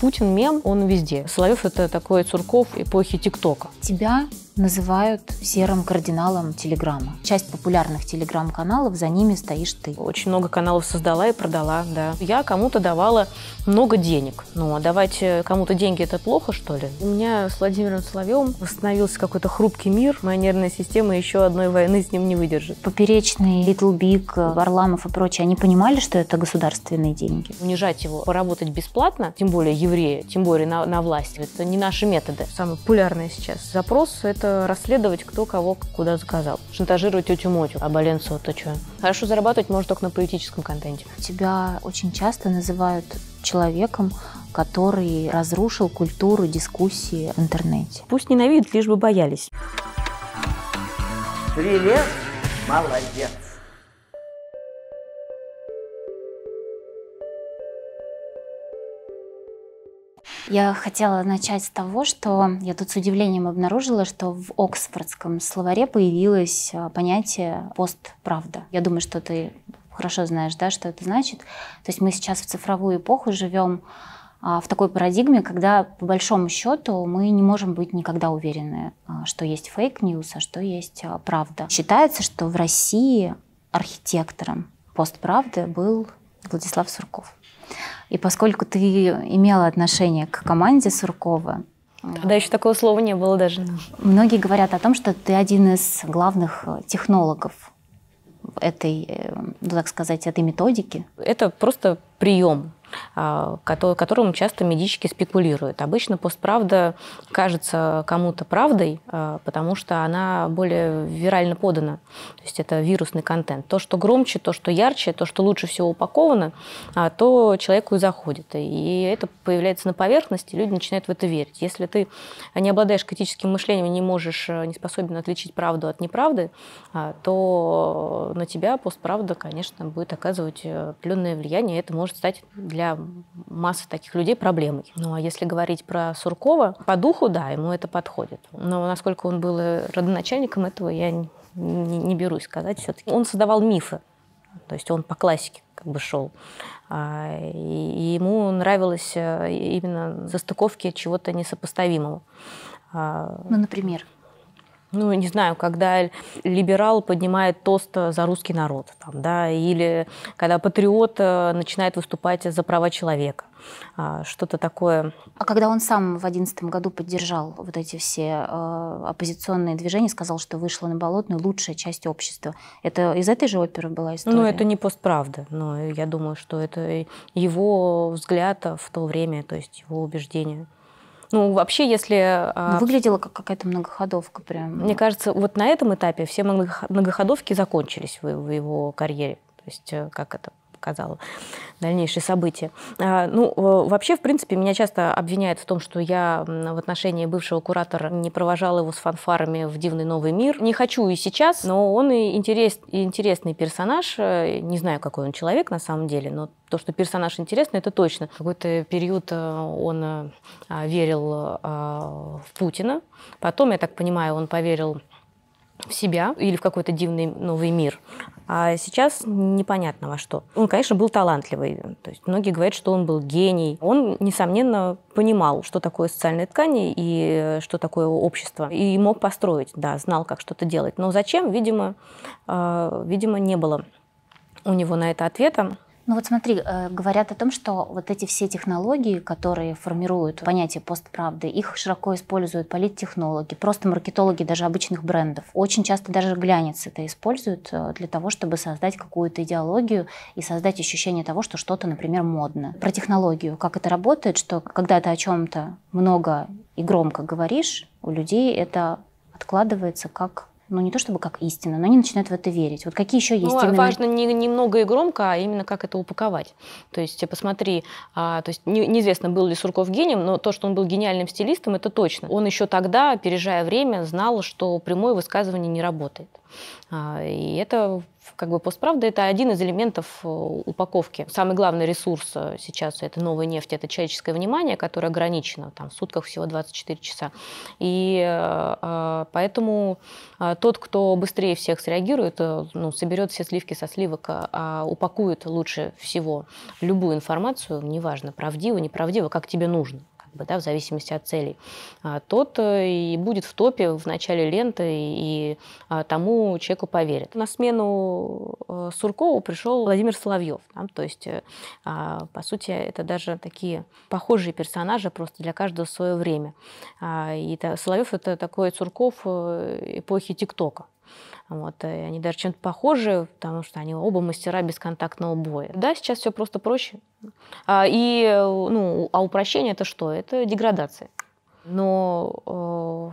Путин мем, он везде. Соловьев это такой Цурков эпохи ТикТока. Тебя называют серым кардиналом Телеграма. Часть популярных телеграм-каналов, за ними стоишь ты. Очень много каналов создала и продала, да. Я кому-то давала много денег. Ну, а давать э, кому-то деньги – это плохо, что ли? У меня с Владимиром Соловьевым восстановился какой-то хрупкий мир. Моя нервная система еще одной войны с ним не выдержит. Поперечный, Little Big, Варламов и прочие, они понимали, что это государственные деньги? Унижать его, поработать бесплатно, тем более евреи, тем более на, на власти, это не наши методы. Самый популярный сейчас запрос – это расследовать, кто кого куда заказал. Шантажировать тетю Мотю, а Боленцева то что? Хорошо зарабатывать можно только на политическом контенте. Тебя очень часто называют человеком, который разрушил культуру дискуссии в интернете. Пусть ненавидят, лишь бы боялись. Привет, молодец. Я хотела начать с того, что я тут с удивлением обнаружила, что в Оксфордском словаре появилось а, понятие постправда. Я думаю, что ты хорошо знаешь, да, что это значит. То есть мы сейчас в цифровую эпоху живем а, в такой парадигме, когда по большому счету мы не можем быть никогда уверены, а, что есть fake news, а что есть правда. Считается, что в России архитектором постправды был Владислав Сурков. И поскольку ты имела отношение к команде Суркова, Тогда еще такого слова не было даже. Многие говорят о том, что ты один из главных э, технологов этой, э, ну, так сказать, этой методики. Это просто прием. А, которым часто медички спекулируют. Обычно постправда кажется кому-то правдой, а, потому что она более вирально подана. То есть это вирусный контент. То, что громче, то, что ярче, то, что лучше всего упаковано, а, то человеку и заходит. И это появляется на поверхности, люди начинают в это верить. Если ты не обладаешь критическим мышлением, не можешь, не способен отличить правду от неправды, то на тебя постправда, конечно, будет оказывать определенное влияние. Это может стать для для массы таких людей проблемой. Ну а если говорить про Суркова, по духу, да, ему это подходит. Но насколько он был родоначальником этого, я не, не, не берусь сказать все-таки. Он создавал мифы, то есть он по классике как бы шел. А, и ему нравилось э, именно застыковки чего-то несопоставимого. А, ну, например? Ну, не знаю, когда либерал поднимает тост за русский народ, там, да, или когда патриот э, начинает выступать за права человека а, что-то такое. А когда он сам в 2011 году поддержал вот эти все э, оппозиционные движения, сказал, что вышла на Болотную лучшая часть общества, это из этой же оперы была история? Ну, это не постправда, но я думаю, что это его взгляд в то время, то есть его убеждения. Ну, вообще, если... А, ну, выглядела как какая-то многоходовка прям. Мне кажется, вот на этом этапе все многоходовки закончились в, в его карьере. То есть, э, как это показало дальнейшие события. А, ну, вообще, в принципе, меня часто обвиняют в том, что я в отношении бывшего куратора не провожала его с фанфарами в «Дивный новый мир». Не хочу и сейчас, но он и, интерес, интересный персонаж. Э, не знаю, какой он человек на самом деле, но то, что персонаж интересный, это точно. В какой-то период э, он э, верил в Путина. Потом, я так понимаю, он поверил в себя или в какой-то дивный новый мир. А сейчас непонятно во что. Он, конечно, был талантливый. То есть многие говорят, что он был гений. Он, несомненно, понимал, что такое социальные ткани и что такое общество. И мог построить, да, знал, как что-то делать. Но зачем, видимо, э, видимо, не было у него на это ответа. Ну вот смотри, э, говорят о том, что вот эти все технологии, которые формируют понятие постправды, их широко используют политтехнологи, просто маркетологи даже обычных брендов. Очень часто даже глянец это используют э, для того, чтобы создать какую-то идеологию и создать ощущение того, что что-то, например, модно. Про технологию, как это работает, что когда ты о чем-то много и громко говоришь, у людей это откладывается как ну не то чтобы как истина, но они начинают в это верить. Вот какие еще есть ну, именно... Важно не, не много и громко, а именно как это упаковать. То есть э, посмотри, а, то есть не, неизвестно, был ли Сурков гением, но то, что он был гениальным стилистом, это точно. Он еще тогда, опережая время, знал, что прямое высказывание не работает. А, и это как бы постправда это один из элементов э, упаковки. Самый главный ресурс э, сейчас это новая нефть, это человеческое внимание, которое ограничено, там в сутках всего 24 часа. И э, поэтому тот, кто быстрее всех среагирует, ну, соберет все сливки со сливок, а упакует лучше всего любую информацию, неважно, правдиво, неправдиво, как тебе нужно бы, да, в зависимости от целей, а, тот э, и будет в топе в начале ленты, и а, тому человеку поверят. На смену э, Суркову пришел Владимир Соловьев. Да, то есть, э, а, по сути, это даже такие похожие персонажи просто для каждого свое время. И Соловьев это такой Сурков эпохи ТикТока. Вот, и они даже чем-то похожи, потому что они оба мастера бесконтактного боя. Да, сейчас все просто проще. А, и, ну, а упрощение это что? Это деградация. Но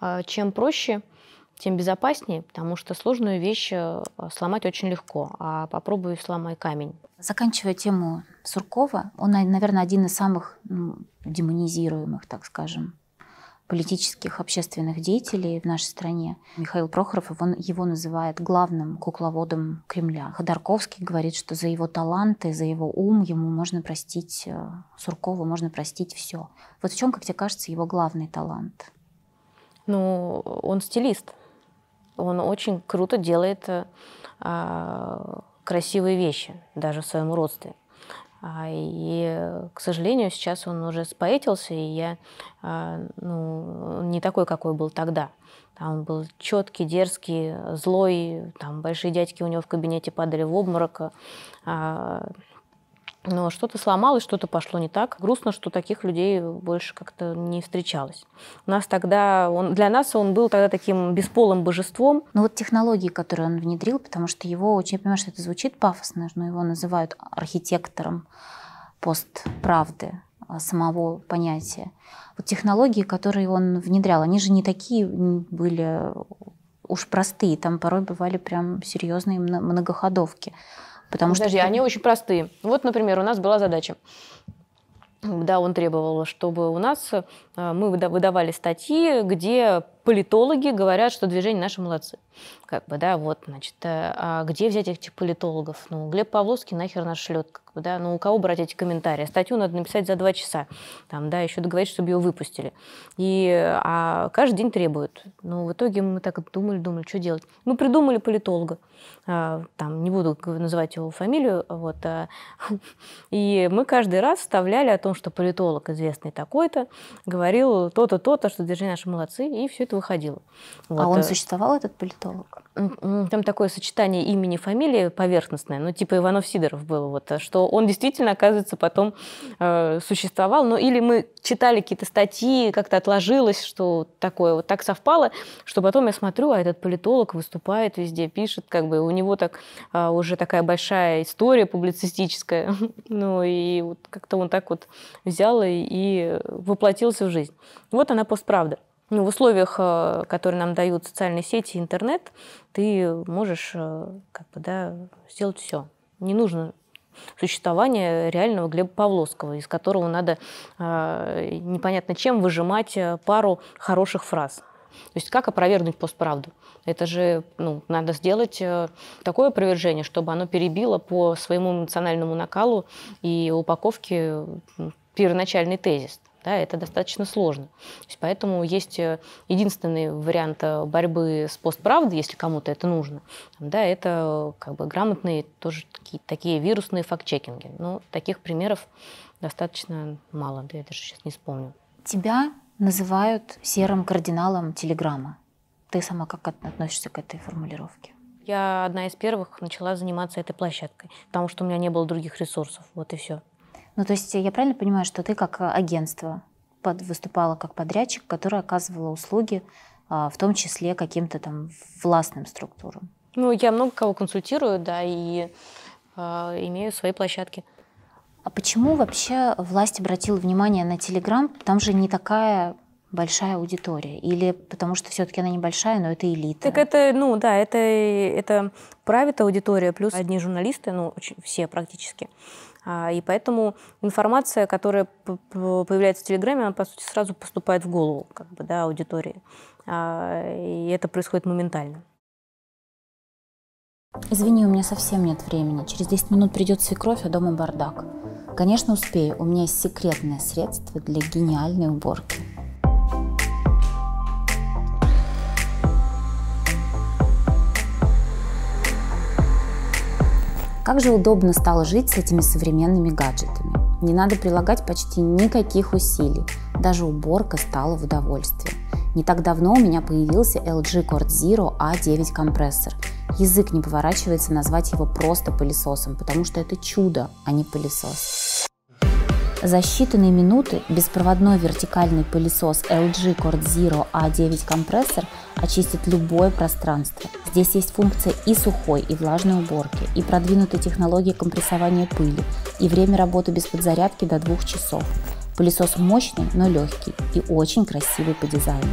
э, чем проще, тем безопаснее, потому что сложную вещь э, сломать очень легко, а попробуй сломай камень. Заканчивая тему Суркова, он, наверное, один из самых ну, демонизируемых, так скажем, политических, общественных деятелей в нашей стране. Михаил Прохоров его, его называет главным кукловодом Кремля. Ходорковский говорит, что за его таланты, за его ум ему можно простить, э, Суркову можно простить все. Вот в чем, как тебе кажется, его главный талант? Ну, он стилист. Он очень круто делает э, красивые вещи, даже в своем родстве. А, и, к сожалению, сейчас он уже споэтился, и я а, ну, не такой, какой был тогда. Там он был четкий, дерзкий, злой, там большие дядьки у него в кабинете падали в обморок. Но что-то сломалось, что-то пошло не так. Грустно, что таких людей больше как-то не встречалось. У нас тогда, он, для нас он был тогда таким бесполым божеством. Ну вот технологии, которые он внедрил, потому что его, очень, я понимаю, что это звучит пафосно, но его называют архитектором постправды а, самого понятия. Вот технологии, которые он внедрял, они же не такие были уж простые, там порой бывали прям серьезные многоходовки. Потому Подожди, что... они очень простые. Вот, например, у нас была задача. Да, он требовал, чтобы у нас э, мы выдавали статьи, где политологи говорят, что движение наши молодцы. Как бы, да, вот, значит, э, а где взять этих политологов? Ну, Глеб Павловский нахер нас шлет, как бы, да, ну, у кого брать эти комментарии? Статью надо написать за два часа, там, да, еще договориться, чтобы ее выпустили. И, а каждый день требуют. Ну, в итоге мы так думали, думали, что делать. Мы придумали политолога, а, там, не буду называть его фамилию, вот, а, и мы каждый раз вставляли о том, что политолог известный такой-то говорил то-то, то-то, что движение наши молодцы, и все это выходило. Вот. А он э, существовал, этот политолог? Там такое сочетание имени и фамилии поверхностное, ну, типа Иванов-Сидоров был, вот, что он действительно, оказывается, потом э, существовал. Ну, или мы читали какие-то статьи, как-то отложилось, что такое, вот так совпало, что потом я смотрю, а этот политолог выступает везде, пишет, как бы у него так э, уже такая большая история публицистическая, ну, и вот как-то он так вот взял и, и воплотился в жизнь. Вот она постправда ну, в условиях, э, которые нам дают социальные сети, интернет, ты можешь э, как бы, да, сделать все. Не нужно существование реального Глеба Павловского, из которого надо э, непонятно чем выжимать пару хороших фраз. То есть как опровергнуть постправду? Это же ну, надо сделать такое опровержение, чтобы оно перебило по своему эмоциональному накалу и упаковке первоначальный тезис да, это достаточно сложно. есть, поэтому есть э, единственный вариант э, борьбы с постправдой, если кому-то это нужно, да, это как бы грамотные тоже такие, такие вирусные факт-чекинги. Но таких примеров достаточно мало, да я даже сейчас не вспомню. Тебя называют серым кардиналом Телеграма. Ты сама как относишься к этой формулировке? Я одна из первых начала заниматься этой площадкой, потому что у меня не было других ресурсов. Вот и все. Ну, то есть я правильно понимаю, что ты как агентство под, выступала как подрядчик, который оказывала услуги, а, в том числе каким-то там властным структурам? Ну, я много кого консультирую, да, и э, имею свои площадки. А почему вообще власть обратила внимание на Телеграм? Там же не такая большая аудитория? Или потому что все-таки она небольшая, но это элита? Так это, ну да, это, это правит аудитория, плюс одни журналисты, ну, очень, все практически. А, и поэтому информация, которая появляется в Телеграме, она, по сути, сразу поступает в голову как бы, да, аудитории. А, и это происходит моментально. Извини, у меня совсем нет времени. Через 10 минут придет свекровь, а дома бардак. Конечно, успею. У меня есть секретное средство для гениальной уборки. Как же удобно стало жить с этими современными гаджетами. Не надо прилагать почти никаких усилий. Даже уборка стала в удовольствие. Не так давно у меня появился LG Cord Zero A9 компрессор. Язык не поворачивается назвать его просто пылесосом, потому что это чудо, а не пылесос. За считанные минуты беспроводной вертикальный пылесос LG Cord Zero A9 компрессор очистит любое пространство. Здесь есть функция и сухой, и влажной уборки, и продвинутая технология компрессования пыли, и время работы без подзарядки до двух часов. Пылесос мощный, но легкий и очень красивый по дизайну.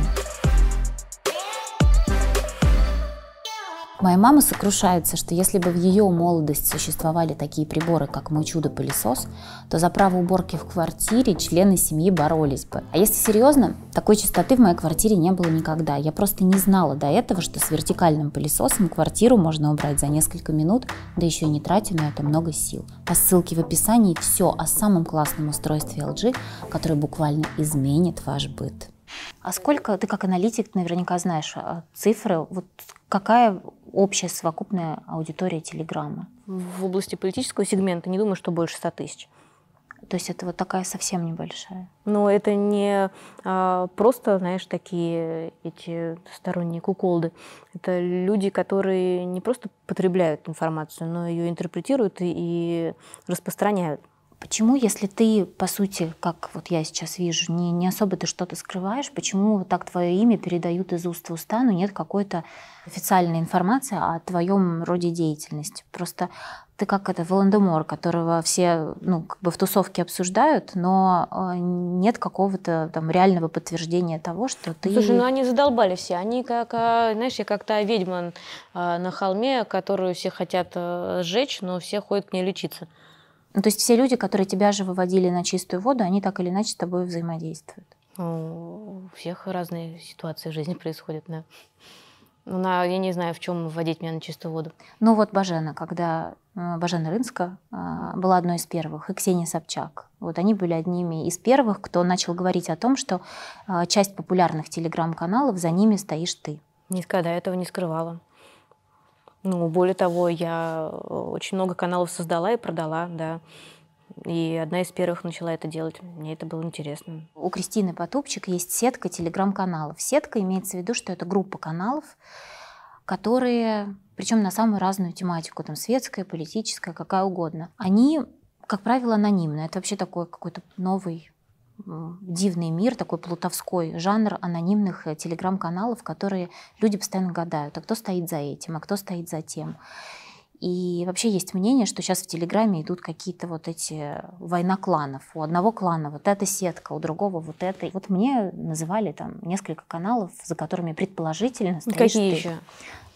Моя мама сокрушается, что если бы в ее молодости существовали такие приборы, как мой чудо-пылесос, то за право уборки в квартире члены семьи боролись бы. А если серьезно, такой чистоты в моей квартире не было никогда. Я просто не знала до этого, что с вертикальным пылесосом квартиру можно убрать за несколько минут, да еще и не тратя на это много сил. По ссылке в описании все о самом классном устройстве LG, которое буквально изменит ваш быт. А сколько, ты как аналитик наверняка знаешь а, цифры, вот какая общая совокупная аудитория Телеграма? В области политического сегмента не думаю, что больше 100 тысяч. То есть это вот такая совсем небольшая. Но это не а, просто, знаешь, такие эти сторонние куколды. Это люди, которые не просто потребляют информацию, но ее интерпретируют и, и распространяют. Почему, если ты, по сути, как вот я сейчас вижу, не, не особо ты что-то скрываешь, почему так твое имя передают из уст в уста, но нет какой-то официальной информации о твоем роде деятельности? Просто ты как это Волан-де-Мор, которого все ну, как бы в тусовке обсуждают, но э, нет какого-то там реального подтверждения того, что ты... Слушай, ну они задолбали все. Они как, а, знаешь, я как то ведьма а, на холме, которую все хотят э, сжечь, но все ходят к ней лечиться. Ну, то есть все люди, которые тебя же выводили на чистую воду, они так или иначе с тобой взаимодействуют? У всех разные ситуации в жизни происходят, да. Ну, на, я не знаю, в чем вводить меня на чистую воду. Ну вот Бажена, когда э, Бажена Рынска э, была одной из первых, и Ксения Собчак. Вот они были одними из первых, кто начал говорить о том, что э, часть популярных телеграм-каналов за ними стоишь ты. Никогда этого не скрывала. Ну, более того, я э, очень много каналов создала и продала, да. И одна из первых начала это делать. Мне это было интересно. У Кристины Потупчик есть сетка телеграм-каналов. Сетка имеется в виду, что это группа каналов, которые, причем на самую разную тематику, там светская, политическая, какая угодно. Они, как правило, анонимны. Это вообще такой какой-то новый дивный мир, такой плутовской жанр анонимных э, телеграм-каналов, которые люди постоянно гадают, а кто стоит за этим, а кто стоит за тем. И вообще есть мнение, что сейчас в Телеграме идут какие-то вот эти война кланов. У одного клана вот эта сетка, у другого вот это. Вот мне называли там несколько каналов, за которыми предположительно стоишь Какие ты. еще?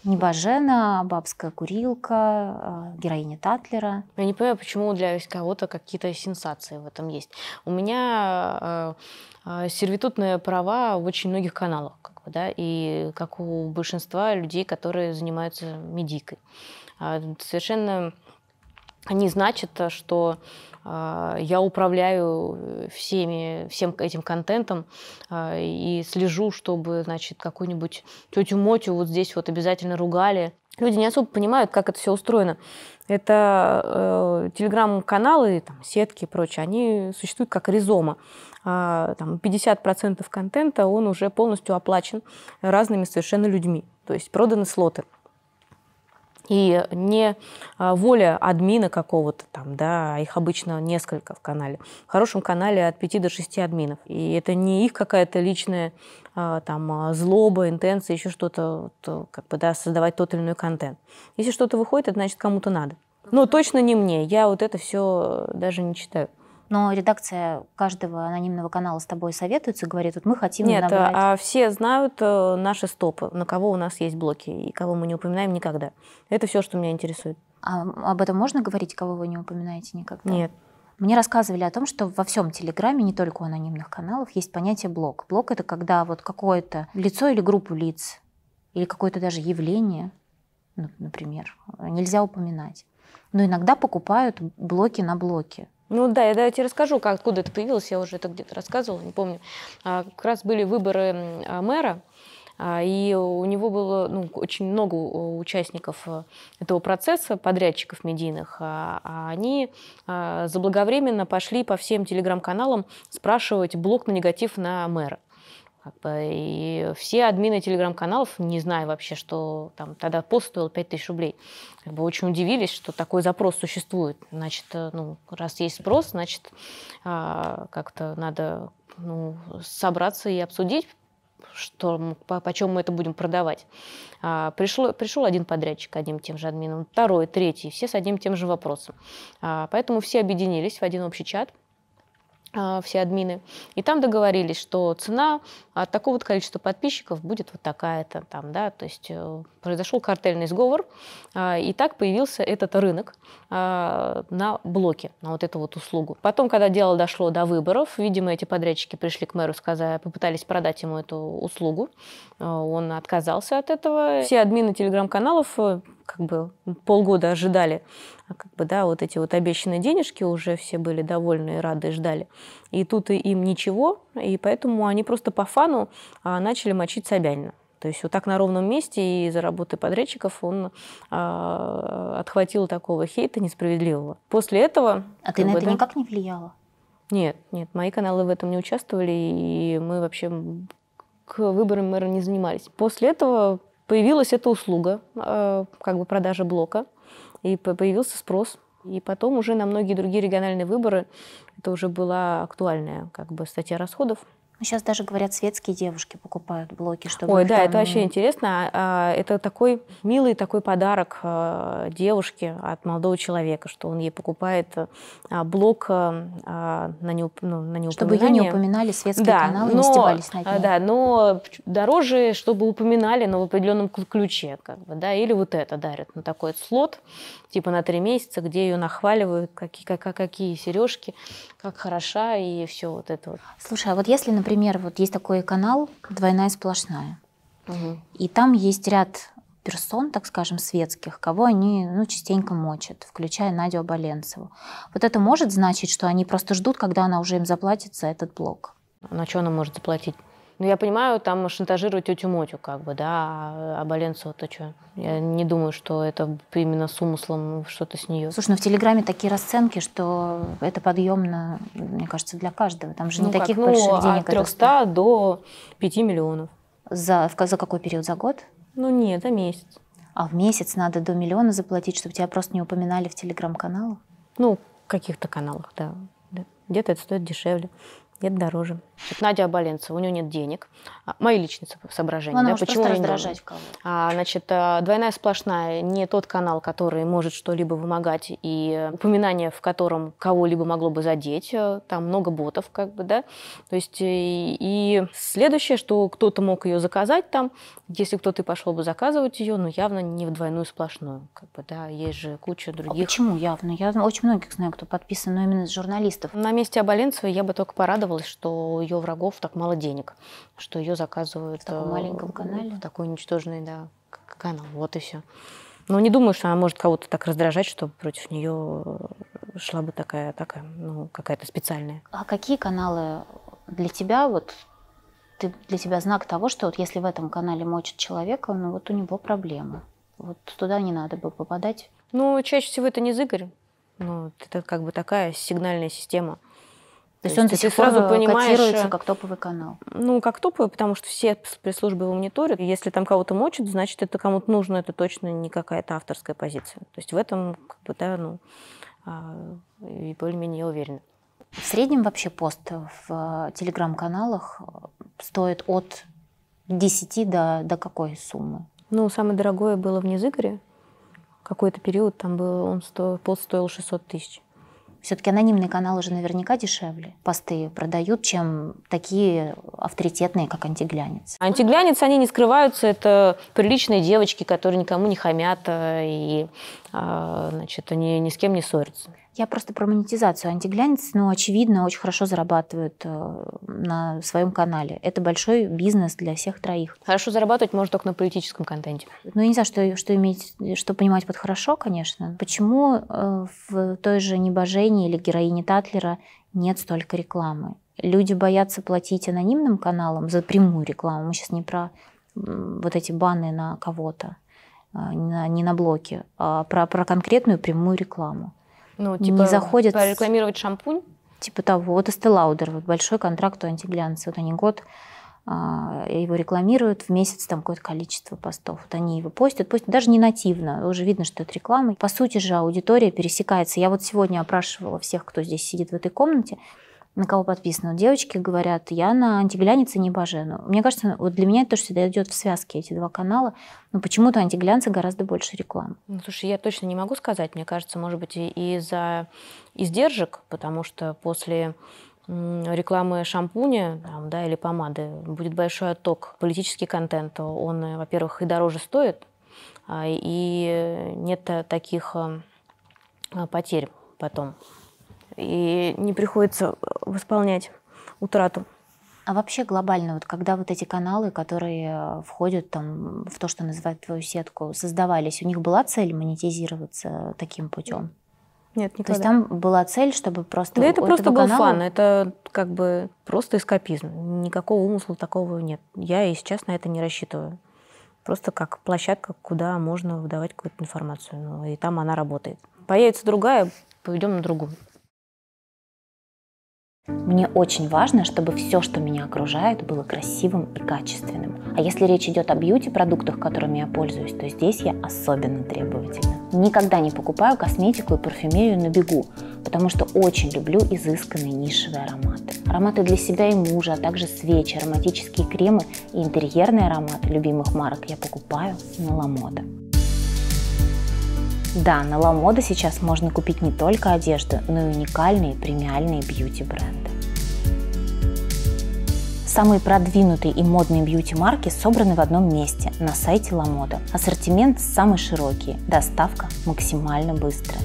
Небожена, Бабская курилка, э, героиня Татлера. Я не понимаю, почему для кого-то какие-то сенсации в этом есть. У меня э, э, сервитутные права в очень многих каналах, как бы, да, и как у большинства людей, которые занимаются медикой. А, совершенно не значит, что а, я управляю всеми, всем этим контентом а, и слежу, чтобы, значит, какую-нибудь тетю Мотю вот здесь вот обязательно ругали. Люди не особо понимают, как это все устроено. Это э, телеграм-каналы, там, сетки и прочее, они существуют как ризома. А, там, 50% контента, он уже полностью оплачен разными совершенно людьми. То есть проданы слоты. И не а, воля админа какого-то там, да, а их обычно несколько в канале. В хорошем канале от 5 до 6 админов. И это не их какая-то личная а, там злоба, интенция, еще что-то, вот, как бы, да, создавать тот или иной контент. Если что-то выходит, это значит кому-то надо. Но точно не мне. Я вот это все даже не читаю. Но редакция каждого анонимного канала с тобой советуется, говорит, вот мы хотим Нет, набрать... а все знают э, наши стопы, на кого у нас есть блоки и кого мы не упоминаем никогда. Это все, что меня интересует. А об этом можно говорить, кого вы не упоминаете никогда? Нет. Мне рассказывали о том, что во всем Телеграме, не только у анонимных каналов, есть понятие блок. Блок — это когда вот какое-то лицо или группу лиц, или какое-то даже явление ну, например. Нельзя упоминать. Но иногда покупают блоки на блоки. Ну да, я, тебе расскажу, как, откуда это появилось, я уже это где-то рассказывала, не помню. А, как раз были выборы а, мэра, а, и у него было ну, очень много участников э, этого процесса, подрядчиков медийных, а, а они заблаговременно пошли по всем телеграм-каналам спрашивать блок на негатив на мэра. Как бы, и все админы телеграм-каналов, не зная вообще, что там тогда пост стоил 5000 рублей, как бы очень удивились, что такой запрос существует. Значит, э, ну, раз есть спрос, значит, как-то надо ну, собраться и обсудить, что, по, почем мы это будем продавать. А, пришло, пришел один подрядчик одним тем же админом, второй, третий, все с одним тем же вопросом. А, поэтому все объединились в один общий чат, а, все админы. И там договорились, что цена от такого-то количества подписчиков будет вот такая-то там, да, то есть э, произошел картельный сговор, а, и так появился этот рынок а, на блоке, на вот эту вот услугу. Потом, когда дело дошло до выборов, видимо, эти подрядчики пришли к мэру, сказали, попытались продать ему эту услугу, он отказался от этого. Все админы телеграм-каналов э, как бы полгода ожидали, как бы, да, вот эти вот обещанные денежки, уже все были довольны и рады и ждали. И тут им ничего, и поэтому они просто по фану а, начали мочить Собянина. То есть вот так на ровном месте и за работы подрядчиков он а, отхватил такого хейта несправедливого. После этого... А ты на бы, это да, никак не влияла? Нет, нет, мои каналы в этом не участвовали, и мы вообще к выборам мэра не занимались. После этого появилась эта услуга, э, как бы продажа блока, и появился спрос. И потом уже на многие другие региональные выборы это уже была актуальная как бы статья расходов. Сейчас даже говорят, светские девушки покупают блоки, чтобы. Ой, да, там... это вообще интересно. А, это такой милый такой подарок а, девушке от молодого человека, что он ей покупает а, блок на, неуп... ну, на неупоминание. Чтобы ее не упоминали светские да, каналы, но, не стебались над ней. Да, но дороже, чтобы упоминали, но в определенном ключе, как бы, да, или вот это дарят на такой слот, типа на три месяца, где ее нахваливают, какие, как, какие сережки, как хороша и все вот это вот. Слушай, а вот если, например, вот есть такой канал «Двойная сплошная», угу. и там есть ряд персон, так скажем, светских, кого они ну, частенько мочат, включая Надю Аболенцеву. Вот это может значить, что они просто ждут, когда она уже им заплатит за этот блок? На что она может заплатить? Ну, я понимаю, там шантажировать тетю Мотю, как бы, да, а, а Боленцева-то что? Я не думаю, что это именно с умыслом что-то с нее. Слушай, ну в Телеграме такие расценки, что это подъемно, мне кажется, для каждого. Там же ну, не как? таких ну, больших денег. От 300 это... до 5 миллионов. За, за какой период? За год? Ну нет, за месяц. А в месяц надо до миллиона заплатить, чтобы тебя просто не упоминали в телеграм-каналах? Ну, в каких-то каналах, да. Где-то это стоит дешевле где дороже. Вот Надя Абаленцева, у нее нет денег. А, мои личные соображения. Она да, может почему раздражать кого а, Значит, а, двойная сплошная не тот канал, который может что-либо вымогать, и упоминание в котором кого-либо могло бы задеть. Э, там много ботов, как бы, да. То есть, и, и следующее, что кто-то мог ее заказать там, если кто-то и пошел бы заказывать ее, но явно не в двойную сплошную. Как бы, да, есть же куча а других. А почему явно? Я очень многих знаю, кто подписан, но именно из журналистов. На месте Абаленцевой я бы только порадовалась, радовалась, что у ее врагов так мало денег, что ее заказывают в таком маленьком э, канале, в такой ничтожный да, канал. Вот и все. Но не думаю, что она может кого-то так раздражать, что против нее э, шла бы такая атака, ну, какая-то специальная. А какие каналы для тебя, вот ты, для тебя знак того, что вот если в этом канале мочат человека, ну вот у него проблемы. Вот туда не надо бы попадать. Ну, чаще всего это не Зыгорь. Ну, это как бы такая сигнальная система. То есть он до сих сразу понимаешь, котируется как топовый канал? Ну, как топовый, потому что все пресс-службы его мониторят. Если там кого-то мочат, значит, это кому-то нужно, это точно не какая-то авторская позиция. То есть в этом, как бы, да, ну, а, и более-менее уверена. В среднем вообще пост в телеграм-каналах стоит от 10 до, до какой суммы? Ну, самое дорогое было в Незыгоре. Какой-то период там был, он сто, пост стоил 600 тысяч. Все-таки анонимные каналы же наверняка дешевле. Посты продают, чем такие авторитетные, как антиглянец. Антиглянец, они не скрываются. Это приличные девочки, которые никому не хамят э, и а, значит, они ни с кем не ссорятся. Я просто про монетизацию. Антиглянец, ну, очевидно, очень хорошо зарабатывают э, на своем канале. Это большой бизнес для всех троих. Хорошо зарабатывать можно только на политическом контенте. Ну, я не знаю, что, что иметь, что понимать под хорошо, конечно. Почему э, в той же «Небожении» или «Героине Татлера» нет столько рекламы? Люди боятся платить анонимным каналам за прямую рекламу. Мы сейчас не про вот эти баны на кого-то, не на, не на блоке, а про, про конкретную прямую рекламу. Ну, типа не заходят... прорекламировать шампунь? Типа того. Вот Lauder, вот большой контракт у антиглянца. Вот они год а, его рекламируют в месяц там какое-то количество постов. Вот они его постят, постят даже не нативно, уже видно, что это реклама. По сути же аудитория пересекается. Я вот сегодня опрашивала всех, кто здесь сидит в этой комнате, на кого подписано. Девочки говорят, я на антиглянец и не бажену. Мне кажется, вот для меня это тоже всегда идет в связке, эти два канала. Но почему-то антиглянцы гораздо больше рекламы. Ну, слушай, я точно не могу сказать. Мне кажется, может быть, и из-за издержек, потому что после рекламы шампуня да, или помады будет большой отток. Политический контент, он, во-первых, и дороже стоит, а, и нет таких а, потерь потом и не приходится восполнять утрату. А вообще глобально, вот когда вот эти каналы, которые э, входят там в то, что называют твою сетку, создавались, у них была цель монетизироваться таким путем? Нет, никогда. То есть там была цель, чтобы просто... Да это просто был канала... фан, это как бы просто эскапизм. Никакого умысла такого нет. Я и сейчас на это не рассчитываю. Просто как площадка, куда можно выдавать какую-то информацию. Ну, и там она работает. Появится другая, поведем на другую. Мне очень важно, чтобы все, что меня окружает, было красивым и качественным. А если речь идет о бьюти-продуктах, которыми я пользуюсь, то здесь я особенно требовательна. Никогда не покупаю косметику и парфюмерию на бегу, потому что очень люблю изысканные нишевые ароматы. Ароматы для себя и мужа, а также свечи, ароматические кремы и интерьерные ароматы любимых марок я покупаю на Ламода. Да, на Ламода сейчас можно купить не только одежду, но и уникальные премиальные бьюти-бренды. Самые продвинутые и модные бьюти-марки собраны в одном месте, на сайте Ламода. Ассортимент самый широкий, доставка максимально быстрая.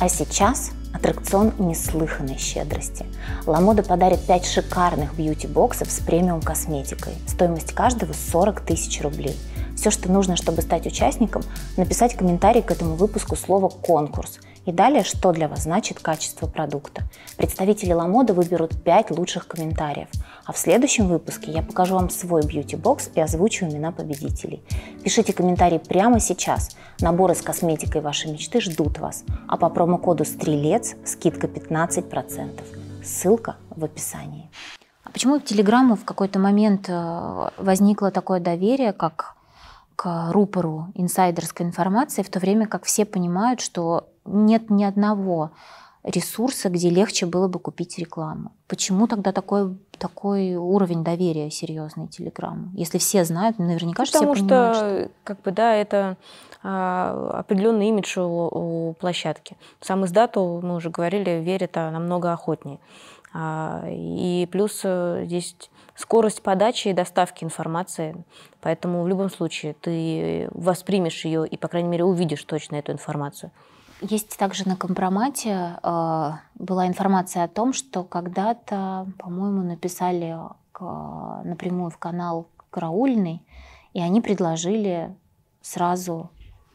А сейчас Аттракцион неслыханной щедрости. Ламода подарит 5 шикарных бьюти-боксов с премиум косметикой. Стоимость каждого 40 тысяч рублей. Все, что нужно, чтобы стать участником, написать комментарий к этому выпуску слово «конкурс» и далее, что для вас значит качество продукта. Представители Ламода выберут 5 лучших комментариев, а в следующем выпуске я покажу вам свой бьюти-бокс и озвучу имена победителей. Пишите комментарии прямо сейчас. Наборы с косметикой вашей мечты ждут вас. А по промокоду «Стрелец» скидка 15%. Ссылка в описании. А почему в Телеграму в какой-то момент э, возникло такое доверие, как к рупору инсайдерской информации, в то время как все понимают, что нет ни одного ресурса, где легче было бы купить рекламу. Почему тогда такой, такой уровень доверия серьезный Телеграму? Если все знают, наверняка же Потому все понимают, что, что, как бы, да, это а, определенный имидж у, у площадки. Сам издату, мы уже говорили, верит а, намного охотнее. А, и плюс э, здесь скорость подачи и доставки информации. Поэтому в любом случае ты воспримешь ее и, по крайней мере, увидишь точно эту информацию. Есть также на компромате э, была информация о том, что когда-то, по-моему, написали напрямую в канал караульный, и они предложили сразу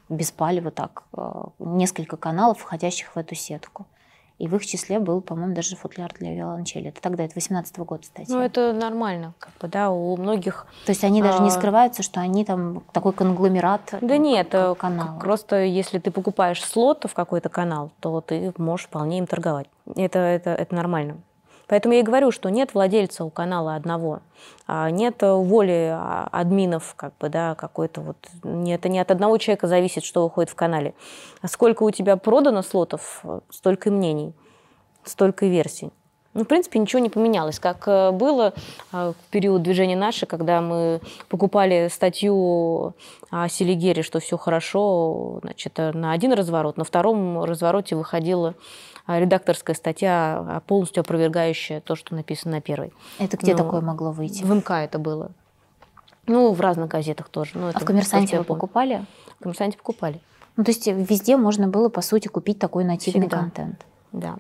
без палева так э, несколько каналов, входящих в эту сетку. И в их числе был, по-моему, даже футляр для виолончели. Это тогда, это 18 -го года статья. Ну, это нормально, как бы, да, у многих... То есть они даже не а, скрываются, что они там такой конгломерат Да нет, э, канал. просто если ты покупаешь слот в какой-то канал, то ты можешь вполне им торговать. Это, это, это нормально. Поэтому я и говорю, что нет владельца у канала одного, а нет воли а, админов, как бы, да, какой-то вот, это не от одного человека зависит, что выходит в канале. А сколько у тебя продано слотов, столько и мнений, столько и версий. Ну, в принципе, ничего не поменялось. Как э, было э, в период движения «Наши», когда мы покупали статью о Селигере, что все хорошо, значит, на один разворот, на втором развороте выходила а, редакторская статья, а, полностью опровергающая то, что написано на первой. Это где ну, такое могло выйти? В МК это было. Ну, в разных газетах тоже. Ну, А в «Коммерсанте» вы покупали? В «Коммерсанте» покупали. Ну, то есть везде можно было, по сути, купить такой нативный Всегда. контент. Да.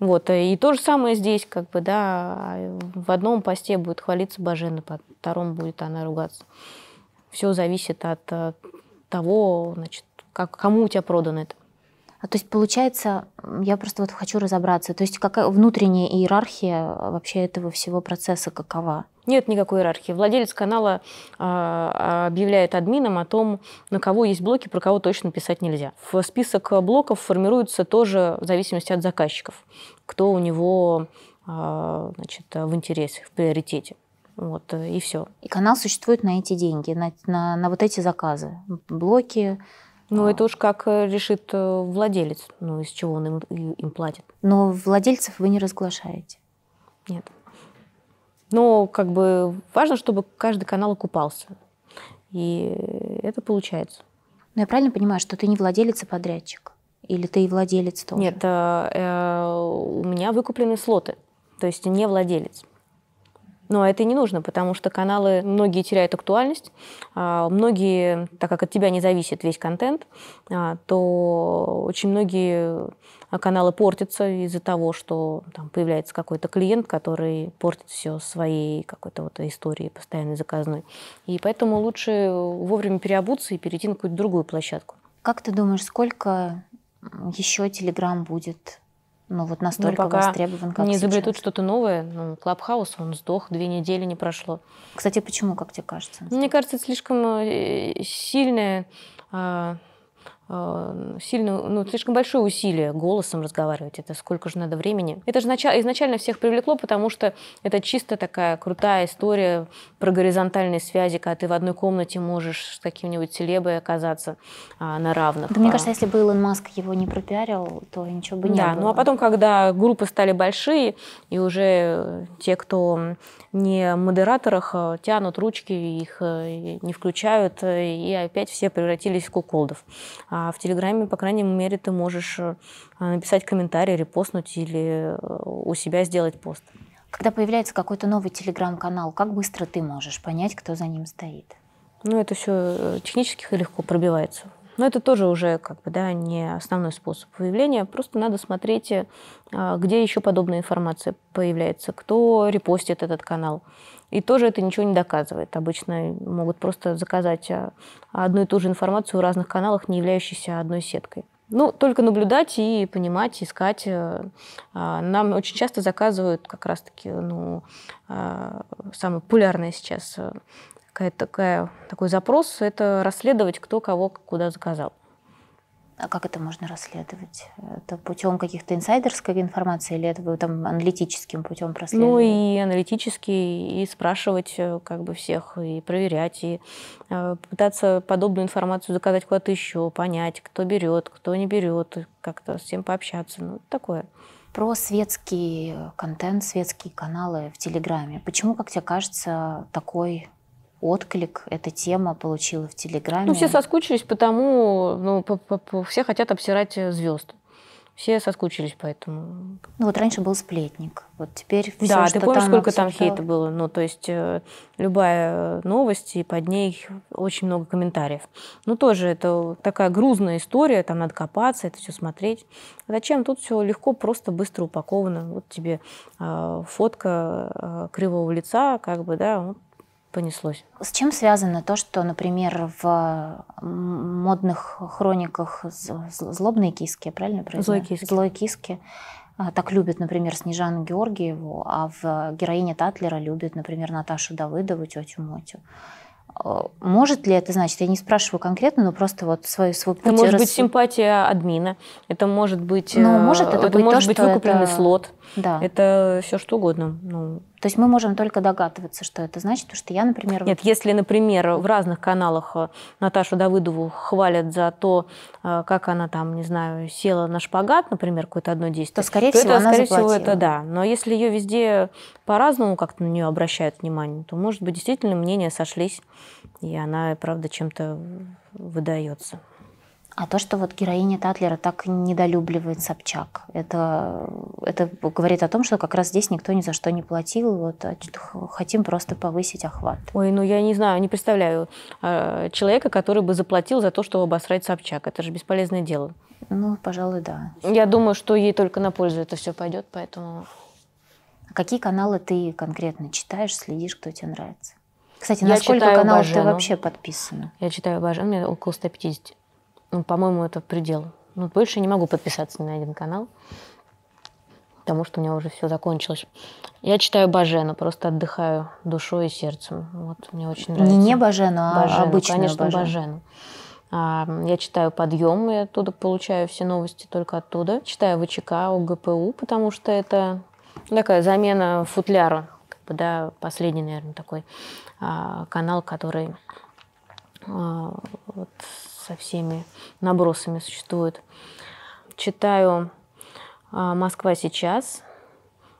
Вот, э, и то же самое здесь, как бы, да, в одном посте будет хвалиться Бажена, по втором будет она ругаться. Все зависит от э, того, значит, как, кому у тебя продано это. А то есть, получается, я просто вот хочу разобраться, то есть какая внутренняя иерархия вообще этого всего процесса какова? Нет никакой иерархии. Владелец канала а, объявляет админом о том, на кого есть блоки, про кого точно писать нельзя. В список блоков формируется тоже в зависимости от заказчиков, кто у него а, значит, в интересе, в приоритете. Вот, э, и все. И канал существует на эти деньги, на, на, на вот эти заказы, блоки. Ну, А. это уж как э, решит э, владелец, ну, из чего он им, им платит. Но владельцев вы не разглашаете. Нет. Но как бы важно, чтобы каждый канал окупался. И это получается. Но я правильно понимаю, что ты не владелец, а подрядчик? Или ты и владелец тоже? Нет, э, у меня выкуплены слоты, то есть не владелец. Но это не нужно, потому что каналы, многие теряют актуальность, а многие, так как от тебя не зависит весь контент, а, то очень многие каналы портятся из-за того, что там появляется какой-то клиент, который портит все своей какой-то вот историей постоянной заказной. И поэтому лучше вовремя переобуться и перейти на какую-то другую площадку. Как ты думаешь, сколько еще Телеграм будет ну, вот настолько пока востребован, как не изобретут что-то новое. Ну, Клабхаус, он сдох, две недели не прошло. Кстати, почему, как тебе кажется? Мне кажется, это слишком э, сильное, а, сильно, ну, слишком большое усилие голосом разговаривать. Это сколько же надо времени. Это же нача- изначально всех привлекло, потому что это чисто такая крутая история про горизонтальные связи, когда ты в одной комнате можешь с каким-нибудь селебой оказаться а, на равных. Да мне А, кажется, если бы Илон Маск его не пропиарил, то ничего бы не да, было. ну а потом, когда группы стали большие, и уже э, те, кто не модераторах, э, тянут ручки, их э, не включают, э, и опять все превратились в куколдов. А в Телеграме, по крайней мере, ты можешь э, написать комментарий, репостнуть или у себя сделать пост. Когда появляется какой-то новый телеграм-канал, как быстро ты можешь понять, кто за ним стоит? Ну, это все технически легко пробивается. Но это тоже уже как бы, да, не основной способ выявления. Просто надо смотреть, э, где еще подобная информация появляется, кто репостит этот канал. И тоже это ничего не доказывает. Обычно могут просто заказать э, одну и ту же информацию в разных каналах, не являющейся одной сеткой. Ну, только наблюдать и понимать, искать. Э, а, Нам очень часто заказывают как раз-таки, ну, самое популярное сейчас какая такая, такой запрос – это расследовать, кто кого куда заказал. А как это можно расследовать? Это путем каких-то инсайдерской информации или это вы там аналитическим путем Ну проследовали? и аналитически, и спрашивать э, как бы всех, и проверять, и э, пытаться подобную информацию заказать куда-то еще, понять, кто берет, кто не берет, как-то с всем пообщаться. Ну, такое. Про светский контент, светские каналы в Телеграме. Почему, как тебе кажется, такой отклик эта тема получила в Телеграме? Ну, все соскучились, потому, ну, по- по- по- все хотят обсирать звезд. Все соскучились поэтому. Ну вот раньше был сплетник, вот теперь все, да, что ты помнишь, там сколько там обсуждалось- хейта было? Ну, то есть э, любая новость, и под ней очень много комментариев. Ну, тоже это такая грузная история, там надо копаться, это все смотреть. Зачем? Тут все легко, просто быстро упаковано. Вот тебе э, фотка э, кривого лица, как бы, да, вот понеслось. С чем связано то, что, например, в модных хрониках злобные киски, правильно произносю? Злой киски. Злой киски. а, Так любят, например, Снежану Георгиеву, а в героине Татлера любят, например, Наташу Давыдову, тетю Мотю. Э, Может ли это значить, я не спрашиваю конкретно, но просто вот свой, свой путь... Это может быть рас- симпатия админа, это может быть, Ну, э, может это быть может то, быть что выкупленный это- слот. Да. Это все что угодно. Ну, То есть мы можем только догадываться, что это значит, потому что я, например... Нет, если, например, в разных каналах э, Наташу Давыдову хвалят за то, э, как она там, не знаю, села на шпагат, например, какое-то одно действие, То, скорее всего, это, она скорее всего, заплатила. это да. Но если ее везде по-разному как-то на нее обращают внимание, то, может быть, действительно мнения сошлись, и она, правда, чем-то выдается. А то, что вот героиня Татлера так недолюбливает Собчак, это, это говорит о том, что как раз здесь никто ни за что не платил, вот, а хотим просто повысить охват. Ой, ну я не знаю, не представляю э, человека, который бы заплатил за то, чтобы обосрать Собчак. Это же бесполезное дело. Ну, пожалуй, да. Я думаю, что ей только на пользу это все пойдет, поэтому... А какие каналы ты конкретно читаешь, следишь, кто тебе нравится? Кстати, на я сколько каналов Бажену. ты вообще подписана? Я читаю Бажен, у меня около 150. Ну, по-моему, это предел. Ну, больше не могу подписаться ни на один канал, потому что у меня уже все закончилось. Я читаю Бажена, просто отдыхаю душой и сердцем. Вот, мне очень нравится. Не не Бажену, а Бажену, обычную конечно, Бажену. Бажену. А, я читаю «Подъем», и оттуда получаю все новости только оттуда. Читаю ВЧК, ОГПУ, потому что это такая замена футляру. Как бы, да, последний, наверное, такой а, канал, который а, вот, со всеми набросами существует. Читаю «Москва сейчас»,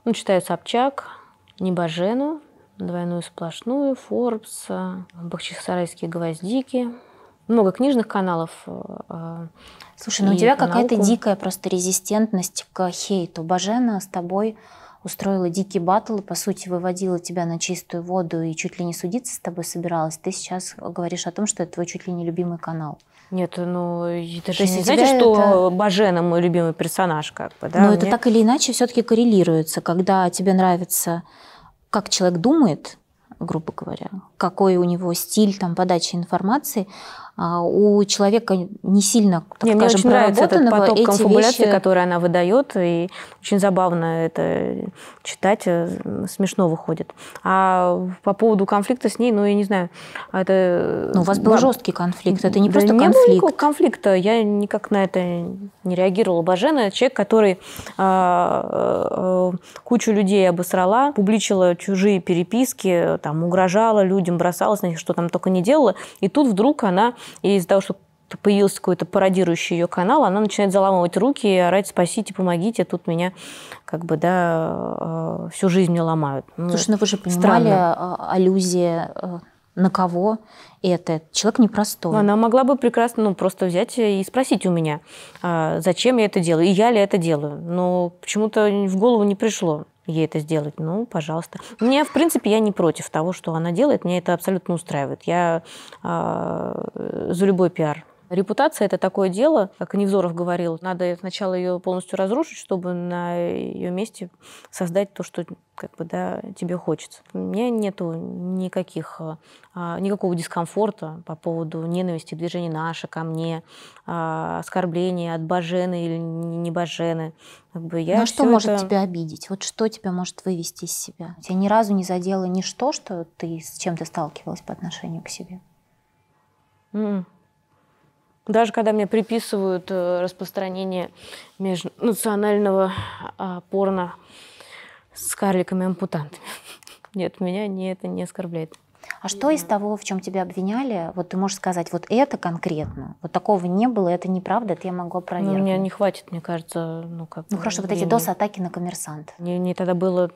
ну, читаю «Собчак», «Небожену», «Двойную сплошную», «Форбс», «Бахчисарайские гвоздики», много книжных каналов. Э, Слушай, ну у тебя какая-то дикая просто резистентность к хейту. Бажена с тобой устроила дикий батл, по сути, выводила тебя на чистую воду и чуть ли не судиться с тобой собиралась. Ты сейчас говоришь о том, что это твой чуть ли не любимый канал. Нет, ну это же не значит, что это... Бажена мой любимый персонаж, как бы, да? Но это так или иначе все-таки коррелируется, когда тебе нравится, как человек думает, грубо говоря, какой у него стиль там подачи информации, у человека не сильно, так не, скажем, мне очень нравится этот поток конфабуляции, вещи... который она выдает, и очень забавно это читать, э, смешно выходит. А по поводу конфликта с ней, ну, я не знаю, это... Ну, у вас был да. жесткий конфликт, это не да просто не конфликт. Было конфликта, я никак на это не реагировала. Бажена человек, который а, э, кучу людей обосрала, публичила чужие переписки, там, угрожала людям, бросалась на них, что там только не делала, и тут вдруг она и из-за того, что появился какой-то пародирующий ее канал, она начинает заламывать руки и орать «спасите, помогите, тут меня как бы, да, э, всю жизнь мне ломают». Ну, Слушай, ну вы же понимали странно. А, аллюзия э, на кого это? Человек непростой. Она могла бы прекрасно ну, просто взять и спросить у меня, а, зачем я это делаю, и я ли это делаю. Но почему-то в голову не пришло ей это сделать, ну, пожалуйста. Мне, в принципе, я не против того, что она делает, мне это абсолютно устраивает. Я э, за любой пиар. Репутация – это такое дело, как Невзоров говорил, надо сначала ее полностью разрушить, чтобы на ее месте создать то, что как бы, да, тебе хочется. У меня нету никаких, а, никакого дискомфорта по поводу ненависти, движения «наше» ко мне, а, оскорбления от Бажены или не Бажены. Как бы я ну, а что может это... тебя обидеть? Вот что тебя может вывести из себя? Тебя ни разу не задело ничто, что ты с чем то сталкивалась по отношению к себе? Mm. Даже когда мне приписывают э, распространение межнационального а, порно с карликами-ампутантами. Нет, меня не, это не оскорбляет. А что из того, в чем тебя обвиняли, вот ты можешь сказать, вот это конкретно, вот такого не было, это неправда, это я могу опровергнуть? Ну, мне не хватит, мне кажется, ну как Ну хорошо, времени. вот эти дос-атаки на коммерсант. Мне, мне тогда было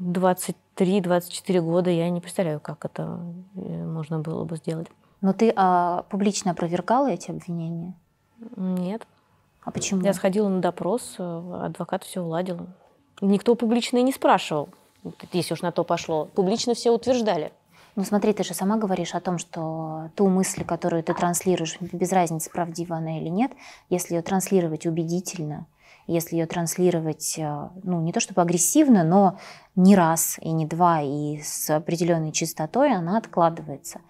23-24 года, я не представляю, как это э, можно было бы сделать. Но ты а, публично опровергала эти обвинения? Нет. А почему? Я сходила на допрос, э, адвокат все уладил. Никто публично и не спрашивал, если уж на то пошло. Публично все утверждали. Ну смотри, ты же сама говоришь о том, что ту мысль, которую ты транслируешь, без разницы, правдива она или нет, если ее транслировать убедительно, если ее транслировать, э, ну, не то чтобы агрессивно, но не раз и не два, и с определенной частотой, она откладывается.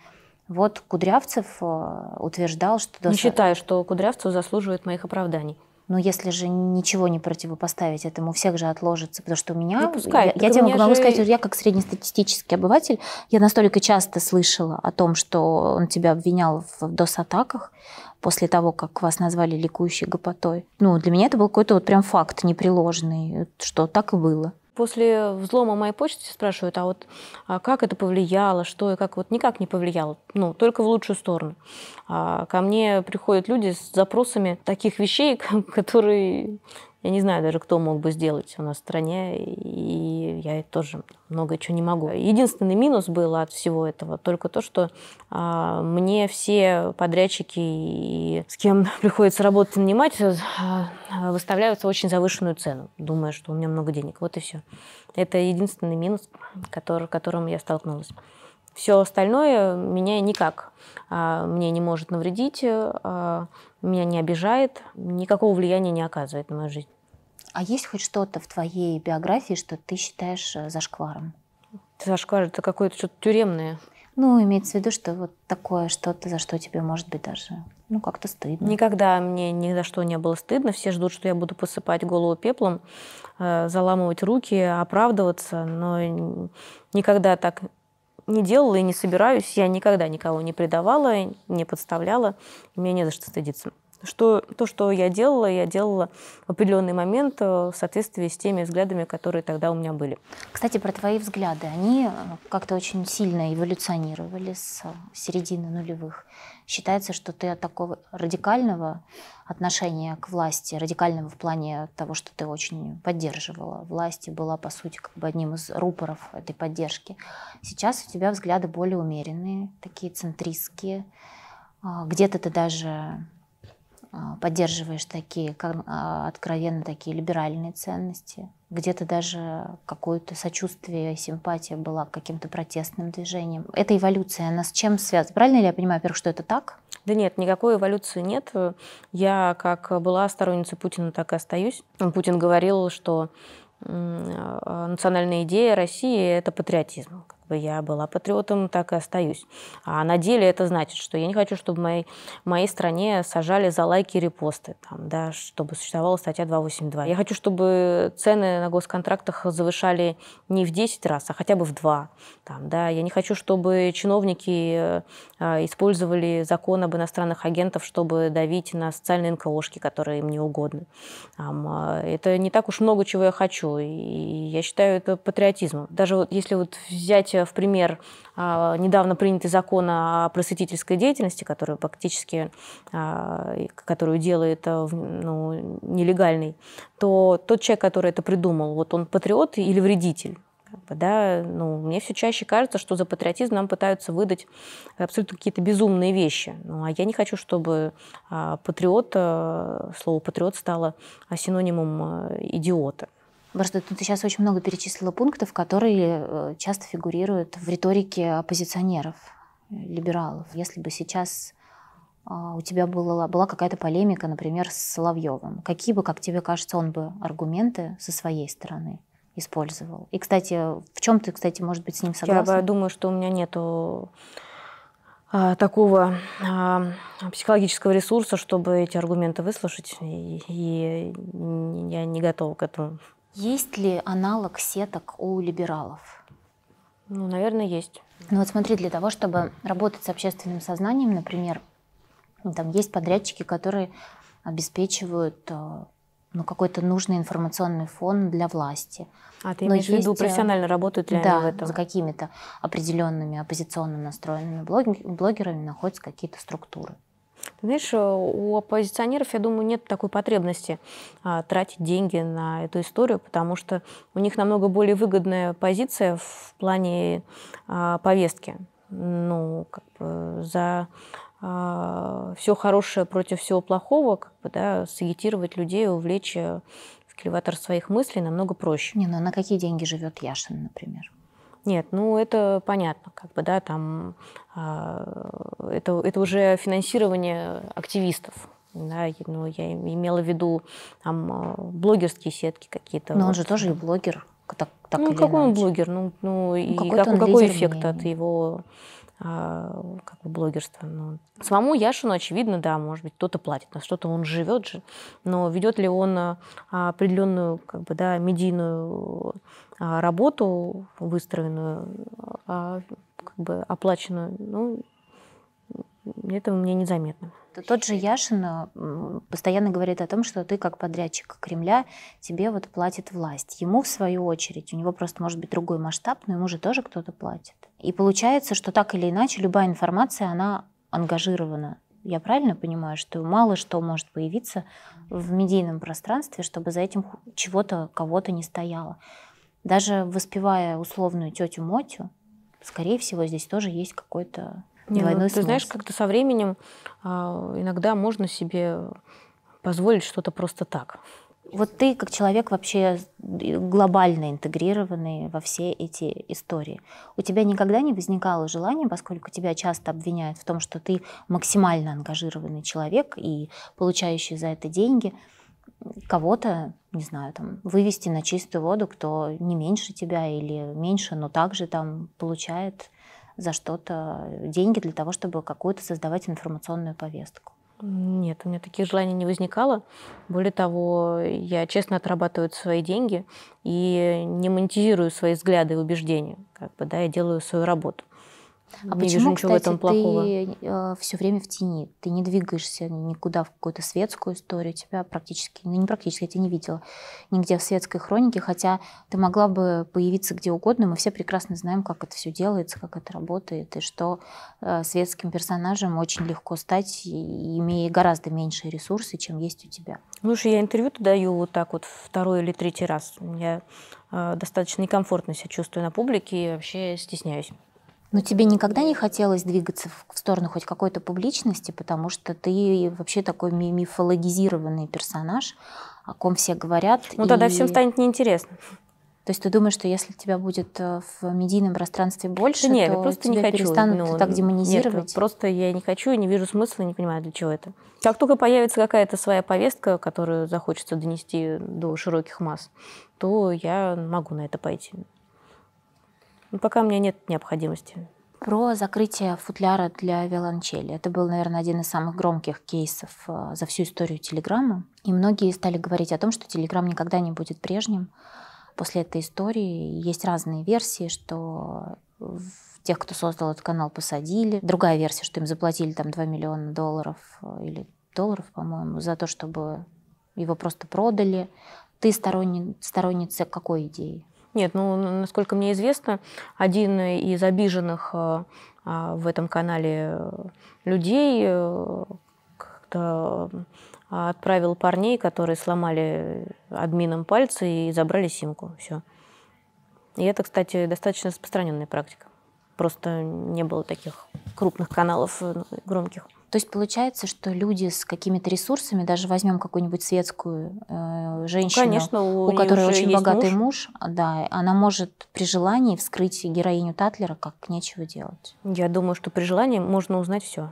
Вот Кудрявцев э, утверждал, что... Не считаю, что Кудрявцев заслуживает моих оправданий. Но если же ничего не противопоставить этому, у всех же отложится. Потому что у меня... Ну, пускай, я, я тебе могу, же... могу сказать, я как среднестатистический обыватель, я настолько часто слышала о том, что он тебя обвинял в DOS-атаках, после того, как вас назвали ликующей гопотой. Ну, для меня это был какой-то вот прям факт непреложный, что так и было. После взлома моей почты спрашивают, а вот а как это повлияло, что и как? Вот никак не повлияло, ну, только в лучшую сторону. А ко мне приходят люди с запросами таких вещей, которые Я не знаю даже, кто мог бы сделать у нас в стране, и я тоже много чего не могу. Единственный минус был от всего этого только то, что а, мне все подрядчики, и с кем приходится работать нанимать, а, выставляются очень завышенную цену, думая, что у меня много денег. Вот и все. Это единственный минус, который, которым я столкнулась. Все остальное меня никак а, мне не может навредить, а, меня не обижает, никакого влияния не оказывает на мою жизнь. А есть хоть что-то в твоей биографии, что ты считаешь э, зашкваром? Зашквар это какое-то что-то тюремное. Ну, имеется в виду, что вот такое что-то, за что тебе может быть даже, ну, как-то стыдно. Никогда мне ни за что не было стыдно. Все ждут, что я буду посыпать голову пеплом, э, заламывать руки, оправдываться, но никогда так не делала и не собираюсь. Я никогда никого не предавала, не подставляла. Мне не за что стыдиться. Что, то, что я делала, я делала в определенный момент э, в соответствии с теми взглядами, которые тогда у меня были. Кстати, про твои взгляды. Они э, как-то очень сильно эволюционировали с середины нулевых. Считается, что ты от такого радикального отношения к власти, радикального в плане того, что ты очень поддерживала власть и была, по сути, как бы одним из рупоров этой поддержки. Сейчас у тебя взгляды более умеренные, такие центристские. А, где-то ты даже поддерживаешь такие а, откровенно такие либеральные ценности, где-то даже какое-то сочувствие, симпатия была к каким-то протестным движениям. Эта эволюция, она с чем связана? Правильно ли я понимаю, во-первых, что это так? Да нет, никакой эволюции нет. Я как была сторонницей Путина, так и остаюсь. Путин говорил, что национальная идея России – это патриотизм я была патриотом, так и остаюсь. А на деле это значит, что я не хочу, чтобы в моей, моей стране сажали за лайки и репосты, там, да, чтобы существовала статья 282. Я хочу, чтобы цены на госконтрактах завышали не в 10 раз, а хотя бы в 2. Там, да. Я не хочу, чтобы чиновники э, использовали закон об иностранных агентов, чтобы давить на социальные НКОшки, которые им не угодны. Э, это не так уж много чего я хочу, и я считаю это патриотизмом. Даже вот если вот взять в пример а, недавно принятый закон о просветительской деятельности, который фактически, а, которую делает э, ну, нелегальный, то тот человек, который это придумал, вот он патриот или вредитель? да, ну, мне все чаще кажется, что за патриотизм нам пытаются выдать абсолютно какие-то безумные вещи. Ну, а я не хочу, чтобы а, патриот, слово патриот стало синонимом идиота. Просто тут ты сейчас очень много перечислила пунктов, которые э, часто фигурируют в риторике оппозиционеров, э, либералов. Если бы сейчас а, у тебя была, была какая-то полемика, например, с Соловьевым, какие бы, как тебе кажется, он бы аргументы со своей стороны использовал? И, кстати, в чем ты, кстати, может быть, с ним согласна? Я думаю, что у меня нету а, такого а, психологического ресурса, чтобы эти аргументы выслушать, и, и я не готова к этому. Есть ли аналог сеток у либералов? Ну, наверное, есть. Ну вот смотри, для того, чтобы работать с общественным сознанием, например, там есть подрядчики, которые обеспечивают э, ну, какой-то нужный информационный фон для власти. А ты имеешь в виду, э, профессионально работают ли да, они в этом? за какими-то определенными оппозиционно настроенными блогерами находятся какие-то структуры. Знаешь, э, у оппозиционеров, я думаю, нет такой потребности а, тратить деньги на эту историю, потому что у них намного более выгодная позиция в плане а, повестки. Ну, как бы за а, все хорошее против всего плохого, как бы, да, сагитировать людей, увлечь э, в кильватор своих мыслей намного проще. Не, ну на какие деньги живет Яшин, например? Нет, ну это понятно, как бы, да, там э, это, это уже финансирование активистов. Да, ну, я имела в виду там, а, блогерские сетки какие-то. Но он же тоже и блогер. Так, так ну, какой иначе. он блогер? Ну, ну, и какой, как, какой эффект мнения. от его а, как бы блогерства. Ну, самому Яшину, очевидно, да, может быть, кто-то платит, на что-то он живет же, но ведет ли он а, определенную, как бы, да, медийную а, работу выстроенную, как бы оплаченную, ну, это мне незаметно. Тот же Яшин постоянно говорит о том, что ты как подрядчик Кремля, тебе вот платит власть. Ему, в свою очередь, у него просто может быть другой масштаб, но ему же тоже кто-то платит. И получается, что так или иначе любая информация, она ангажирована Я правильно понимаю, что мало что может появиться в медийном пространстве, чтобы за этим чего-то, кого-то не стояло. Даже воспевая условную тетю Мотю, скорее всего, здесь тоже есть какой-то Не, ну, двойной ты смысл. знаешь, как-то со временем а, иногда можно себе позволить что-то просто так. Вот ты, как человек вообще глобально интегрированный во все эти истории, у тебя никогда не возникало желания, поскольку тебя часто обвиняют в том, что ты максимально ангажированный человек и получающий за это деньги, кого-то, не знаю, там, вывести на чистую воду, кто не меньше тебя или меньше, но также там получает за что-то деньги для того, чтобы какую-то создавать информационную повестку. Нет, у меня таких желаний не возникало. Более того, я честно отрабатываю свои деньги и не монетизирую свои взгляды и убеждения. Как бы, да, я делаю свою работу. А не почему, вижу ничего в кстати, этом плохого. ты все время в тени? Ты не двигаешься никуда в какую-то светскую историю. Тебя практически, ну не практически, я тебя не видела нигде в светской хронике, хотя ты могла бы появиться где угодно. Мы все прекрасно знаем, как это все делается, как это работает, и что э, светским персонажем очень легко стать, имея гораздо меньшие ресурсы, чем есть у тебя. Слушай, я интервью-то даю вот так вот второй или третий раз. Я э, достаточно некомфортно себя чувствую на публике и вообще стесняюсь. Но тебе никогда не хотелось двигаться в сторону хоть какой-то публичности, потому что ты вообще такой ми- мифологизированный персонаж, о ком все говорят. Ну тогда и- всем станет неинтересно. То есть ты думаешь, что если тебя будет э, в медийном пространстве больше, Да нет, то я просто тебя не хочу. перестанут ну, так Нет, демонизировать? просто я не хочу не вижу смысла, не понимаю, для чего это. Как только появится какая-то своя повестка, которую захочется донести до широких масс, то я могу на это пойти. Но пока у меня нет необходимости. Про закрытие футляра для виолончели. Это был, наверное, один из самых громких кейсов э, за всю историю Телеграма. И многие стали говорить о том, что Телеграм никогда не будет прежним. После этой истории есть разные версии, что тех, кто создал этот канал, посадили. Другая версия, что им заплатили там 2 миллиона долларов э, или долларов, по-моему, за то, чтобы его просто продали. Ты сторонни- сторонница какой идеи? Нет, ну, насколько мне известно, один из обиженных э, а, в этом канале э, людей э, как-то отправил парней, которые сломали админам пальцы и забрали симку. Все. И это, кстати, достаточно распространенная практика. Просто не было таких крупных каналов громких. То есть получается, что люди с какими-то ресурсами, даже возьмем какую-нибудь светскую э, женщину, Конечно, у, у которой очень богатый муж. муж, да, она может при желании вскрыть героиню Татлера, как нечего делать. Я думаю, что при желании можно узнать все.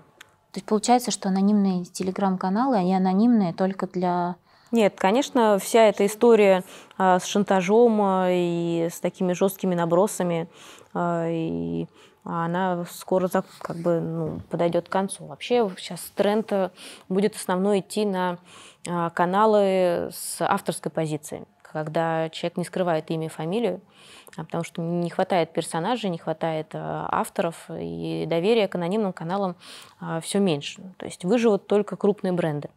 То есть получается, что анонимные телеграм-каналы, они анонимные только для... Нет, конечно, вся эта история а, с шантажом а, и с такими жесткими набросами, а, и она скоро как бы ну, подойдет к концу. Вообще сейчас тренд э, будет основной идти на а, каналы с авторской позиции, когда человек не скрывает имя и фамилию, а потому что не хватает персонажей, не хватает а, авторов, и доверие к анонимным каналам все меньше. То есть выживут только крупные бренды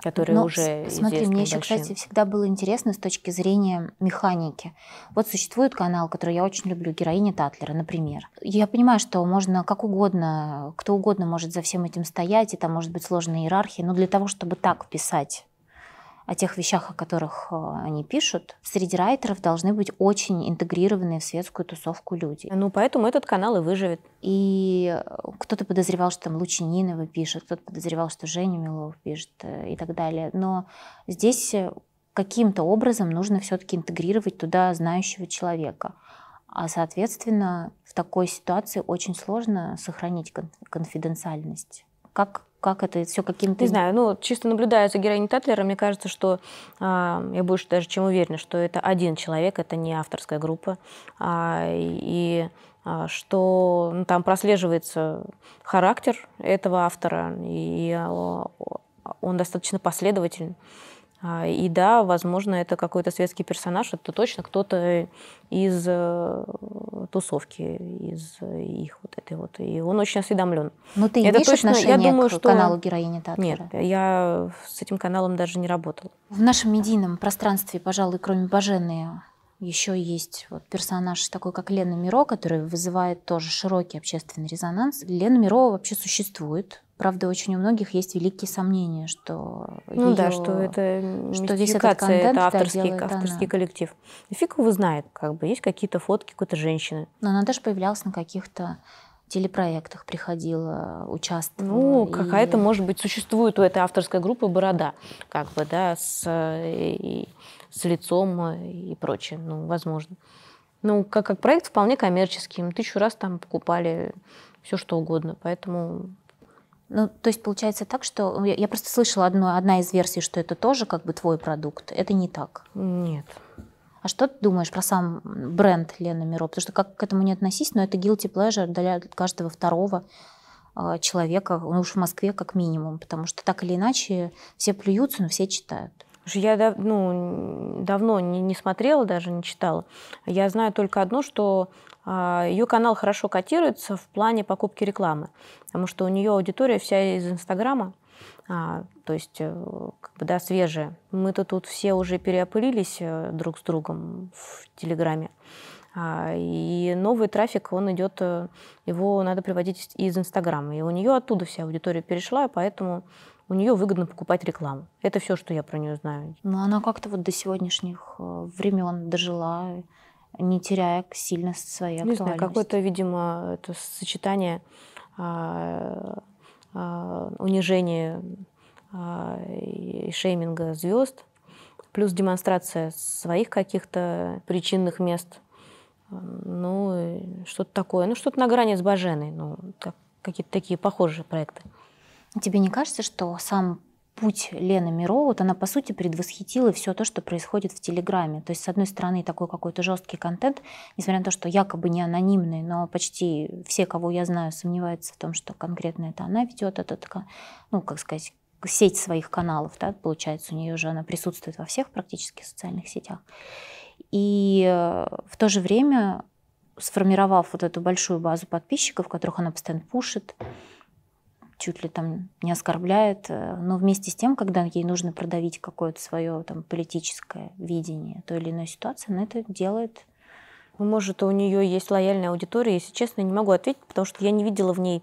которые Но уже Смотри, мне еще, большие. кстати, всегда было интересно с точки зрения механики. Вот существует канал, который я очень люблю, героиня Татлера, например. Я понимаю, что можно как угодно, кто угодно может за всем этим стоять, и там может быть сложная иерархия, но для того, чтобы так писать о тех вещах, о которых э, они пишут, среди райтеров должны быть очень интегрированные в светскую тусовку люди. Ну, поэтому этот канал и выживет. И э, кто-то подозревал, что там Лучининова пишет, кто-то подозревал, что Женя Милов пишет э, и так далее. Но здесь каким-то образом нужно все-таки интегрировать туда знающего человека. А, соответственно, в такой ситуации очень сложно сохранить кон- конфиденциальность. Как, как это все каким-то... Не знаю, ну, чисто наблюдая за героиней Татлера, мне кажется, что а, я больше даже чем уверена, что это один человек, это не авторская группа. А, и а, что ну, там прослеживается характер этого автора, и а, он достаточно последовательный. А, И да, возможно, это какой-то светский персонаж, это точно кто-то из э, тусовки, из их вот этой вот. И он очень осведомлен. Ну, ты это имеешь точно- я отношение думаю, к что- каналу героини Татлера? Нет, я с этим каналом даже не работала. В нашем медийном пространстве, пожалуй, кроме Бажены, еще есть вот персонаж такой, как Лена Миро, который вызывает тоже широкий общественный резонанс. Лена Миро вообще существует. Правда, очень у многих есть великие сомнения, что ну её, да, что это что весь этот контент это да, авторский, делает авторский она. коллектив. И фиг его знает, как бы есть какие-то фотки какой-то женщины. Но она даже появлялась на каких-то телепроектах, приходила, участвовала. Ну, и- какая-то, может быть, существует у этой авторской группы борода, как бы, да, с, э, и- с лицом э, и прочее, ну, возможно. Ну, как, как проект вполне коммерческий, мы тысячу раз там покупали все что угодно, поэтому Ну, то есть получается так, что я, я просто слышала одну, одна из версий, что это тоже как бы твой продукт. Это не так. нет. А что ты думаешь про сам бренд Лены Миро? Потому что как к этому не относись, но это guilty pleasure для каждого второго а, человека, ну уж в Москве как минимум, потому что так или иначе все плюются, но все читают. Слушай, Я ну, давно не, не смотрела, даже не читала. Я знаю только одно, что ее канал хорошо котируется в плане покупки рекламы, потому что у нее аудитория вся из Инстаграма, а, то есть э, как бы, да, свежая. Мы-то тут все уже переопылились э, друг с другом в Телеграме. А, И новый трафик, он идет, э, его надо приводить из Инстаграма. И у нее оттуда вся аудитория перешла, поэтому у нее выгодно покупать рекламу. Это все, что я про нее знаю. Но она как-то вот до сегодняшних э, времен дожила, не теряя сильно своей Не знаю, актуальности. какое-то, видимо, это сочетание а, а, унижения а, и шейминга звезд, плюс демонстрация своих каких-то причинных мест. Ну, что-то такое. Ну, что-то на грани с Баженой. Ну, как- какие-то такие похожие проекты. Тебе не кажется, что сам путь Лены Миро, вот она, по сути, предвосхитила все то, что происходит в Телеграме. То есть, с одной стороны, такой какой-то жесткий контент, несмотря на то, что якобы не анонимный, но почти все, кого я знаю, сомневаются в том, что конкретно это она ведет этот, ну, как сказать, сеть своих каналов, да, получается, у нее же она присутствует во всех практически социальных сетях. И э, в то же время, сформировав вот эту большую базу подписчиков, которых она постоянно пушит, чуть ли там не оскорбляет, э, но вместе с тем, когда ей нужно продавить какое-то свое там политическое видение той или иной ситуации, она это делает. Ну, Может, у нее есть лояльная аудитория, если честно, не могу ответить, потому что я не видела в ней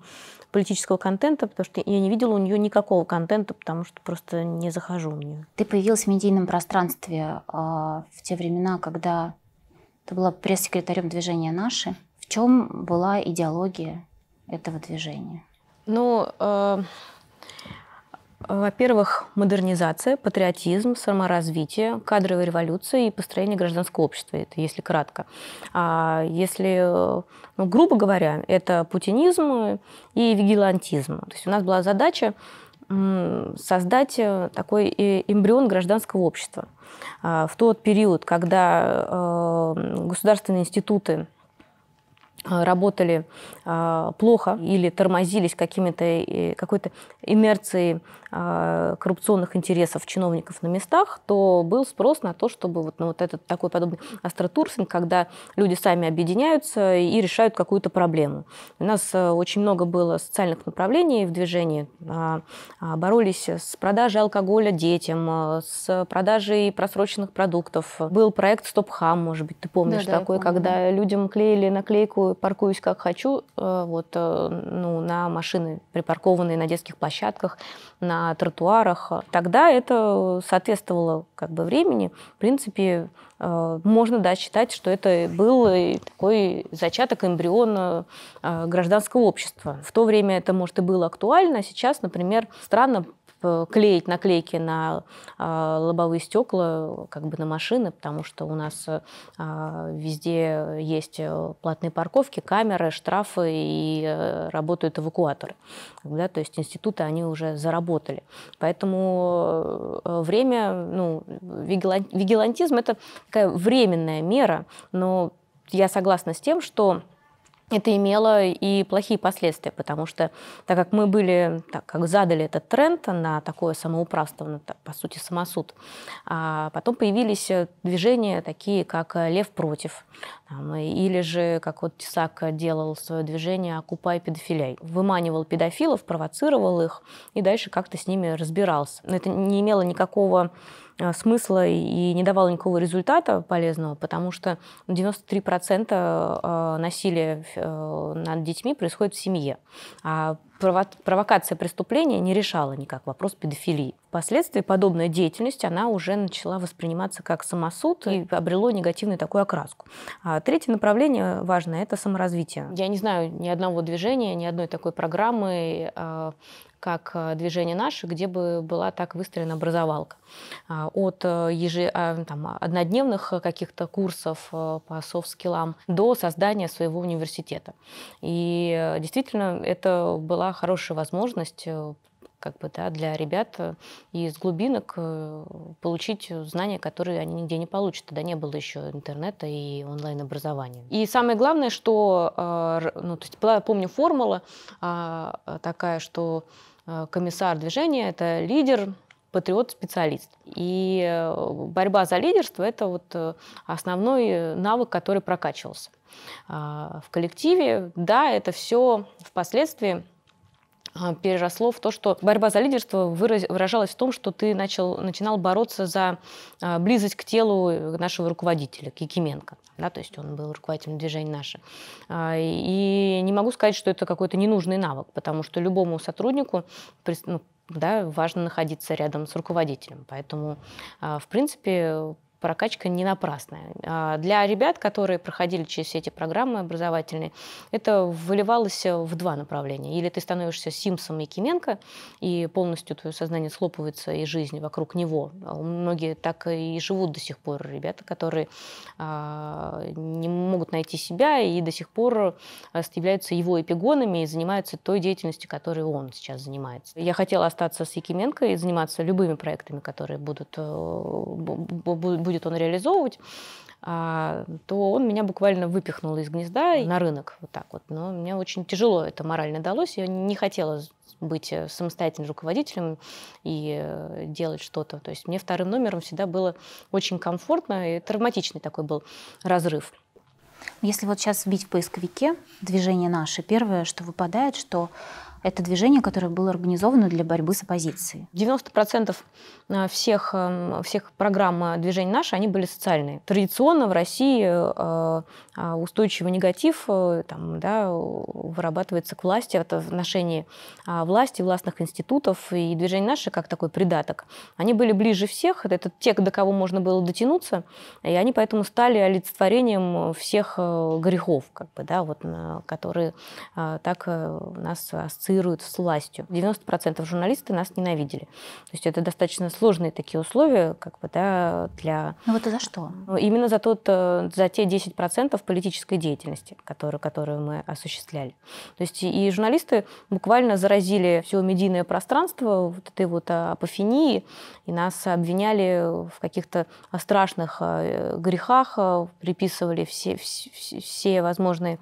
политического контента, потому что я не видела у нее никакого контента, потому что просто не захожу в нее. Ты появилась в медийном пространстве а, в те времена, когда ты была пресс-секретарем движения «Наши». В чем была идеология этого движения? Ну, э, во-первых, модернизация, патриотизм, саморазвитие, кадровая революция и построение гражданского общества, это если кратко. А если, ну, грубо говоря, это путинизм и вигилантизм. То есть у нас была задача создать э, такой эмбрион гражданского общества. А, В тот период, когда э, государственные институты работали э, плохо или тормозились какими-то, э, какой-то инерцией э, коррупционных интересов чиновников на местах, то был спрос на то, чтобы вот, ну, вот этот такой подобный астротурсинг, когда люди сами объединяются и решают какую-то проблему. У нас э, очень много было социальных направлений в движении. А, а, Боролись с продажей алкоголя детям, э, с продажей просроченных продуктов. Был проект «Стоп Хам», может быть, ты помнишь я такой, помню. когда людям клеили наклейку «Паркуюсь как хочу» э, вот, э, ну, на машины, припаркованные на детских площадках, на тротуарах. Тогда это соответствовало как бы времени. В принципе, э, можно да, считать, что это был такой зачаток, эмбрион э, гражданского общества. В то время это, может, и было актуально, а сейчас, например, странно клеить наклейки на э, лобовые стекла, как бы на машины, потому что у нас э, везде есть платные парковки, камеры, штрафы и э, работают эвакуаторы. Да, то есть институты, они уже заработали. Поэтому э, время, ну, вигилан- вигилантизм – это такая временная мера, но я согласна с тем, что это имело и плохие последствия, потому что так как мы были, так как задали этот тренд на такое самоуправство, на, та- по сути, самосуд, а потом появились э, движения такие, как э, «Лев против». Или же, как вот Тесак делал свое движение «Окупай педофилей». Выманивал педофилов, провоцировал их и дальше как-то с ними разбирался. Но это не имело никакого Э, смысла и не давало никакого результата полезного, потому что 93% э, насилия э, над детьми происходит в семье. А провокация преступления не решала никак вопрос педофилии. Впоследствии подобная деятельность, она уже начала восприниматься как самосуд и обрело негативную такую окраску. А третье направление важное – это саморазвитие. Я не знаю ни одного движения, ни одной такой программы, как э, движение наше, где бы была так выстроена образовалка. А, от э, ежи, а, там, однодневных каких-то курсов э, по софт-скиллам до создания своего университета. И действительно, это была хорошая возможность как бы, да, для ребят из глубинок получить знания, которые они нигде не получат. Тогда не было еще интернета и онлайн-образования. И самое главное, что, ну, то есть была, помню, формула а, такая, что Э, комиссар движения – это лидер, патриот, специалист. И э, борьба за лидерство – это вот э, основной навык, который прокачивался. В коллективе, да, это все впоследствии переросло в то, что борьба за лидерство выражалась в том, что ты начал, начинал бороться за близость к телу нашего руководителя, Кикименко да, то есть он был руководителем движения «Наше». А, и не могу сказать, что это какой-то ненужный навык, потому что любому сотруднику ну, да, важно находиться рядом с руководителем. Поэтому, а, в принципе, прокачка не напрасная. А для ребят, которые проходили через все эти программы образовательные, это выливалось в два направления. Или ты становишься Симсом и Кименко, и полностью твое сознание схлопывается, и жизнь вокруг него. А многие так и живут до сих пор. Ребята, которые а, не могут найти себя и до сих пор являются его эпигонами и занимаются той деятельностью, которой он сейчас занимается. Я хотела остаться с Якименко и заниматься любыми проектами, которые будут, э, будут будет он реализовывать, а, то он меня буквально выпихнул из гнезда на рынок вот так вот. Но мне очень тяжело это морально далось. Я не хотела быть э, самостоятельным руководителем и э, делать что-то. То есть мне вторым номером всегда было очень комфортно, и травматичный такой был разрыв. Если вот сейчас вбить в поисковике движение наше, первое, что выпадает, что это движение, которое было организовано для борьбы с оппозицией. 90% э, всех, эм, всех программ э, движения наши, они были социальные. Традиционно в России э, устойчивый негатив там, да, вырабатывается к власти в отношении власти, властных институтов. И движение наше, как такой придаток, они были ближе всех. Это те, до кого можно было дотянуться. И они поэтому стали олицетворением всех грехов, как бы, да, вот, которые так нас ассоциируют ассоциируют с властью. 90% журналистов нас ненавидели. То есть это достаточно сложные такие условия как бы, да, для... Ну вот и за что? Ну, именно за, тот, э, за те 10% политической деятельности, которую, которую мы осуществляли. То есть и журналисты буквально заразили все медийное пространство вот этой вот апофении, и нас обвиняли в каких-то страшных э, грехах, э, приписывали все, все, все возможные а,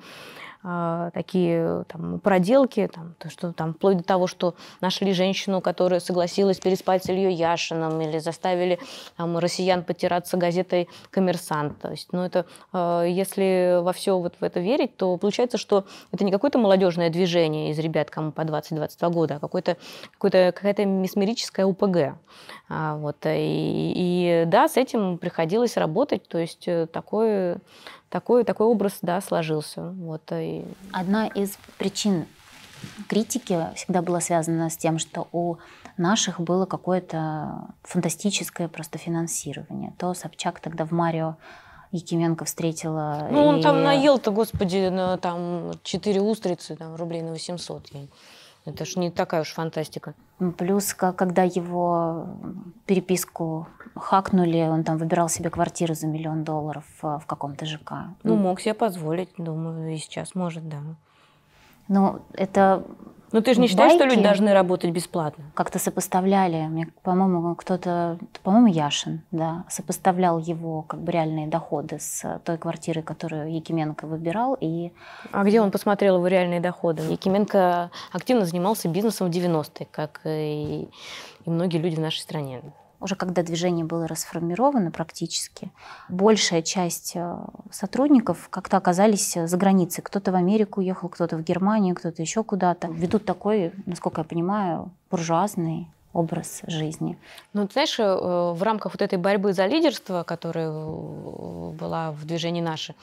такие там, проделки, там, то, что, там, вплоть до того, что нашли женщину, которая согласилась переспать с Ильей Яшиным, или заставили там, россиян потираться газетой «Коммерсант». То есть, ну, это, э, если во все вот в это верить, то получается, что это не какое-то молодежное движение из ребят, кому по 20-22 года, а какое-то, какое-то, какая-то месмерическая УПГ. А, вот, и, и да, с этим приходилось работать, то есть э, такое такой, такой образ да, сложился. Вот, и... Одна из причин критики всегда была связана с тем, что у наших было какое-то фантастическое просто финансирование. То Собчак тогда в «Марио» Якименко встретила. Ну, он и... там наел-то, господи, на там четыре устрицы, там, рублей на 800. Это ж не такая уж фантастика. Плюс, когда его переписку хакнули, он там выбирал себе квартиру за миллион долларов э, в каком-то ЖК. Ну, мог себе позволить, думаю, и сейчас может, да. Ну, это ну ты же не считаешь, что люди должны работать бесплатно? Как-то сопоставляли, мне, по-моему, кто-то, по-моему, Яшин, да, сопоставлял его как бы реальные доходы с той квартирой, которую Якименко выбирал. И... А где он посмотрел его реальные доходы? Якименко активно занимался бизнесом в 90-е, как и, и многие люди в нашей стране. Уже когда движение было расформировано практически, большая часть э, сотрудников как-то оказались за границей. Кто-то в Америку уехал, кто-то в Германию, кто-то еще куда-то. Ведут такой, насколько я понимаю, буржуазный образ жизни. Ну, ты знаешь, э, в рамках вот этой борьбы за лидерство, которая э, была в движении «Наши»,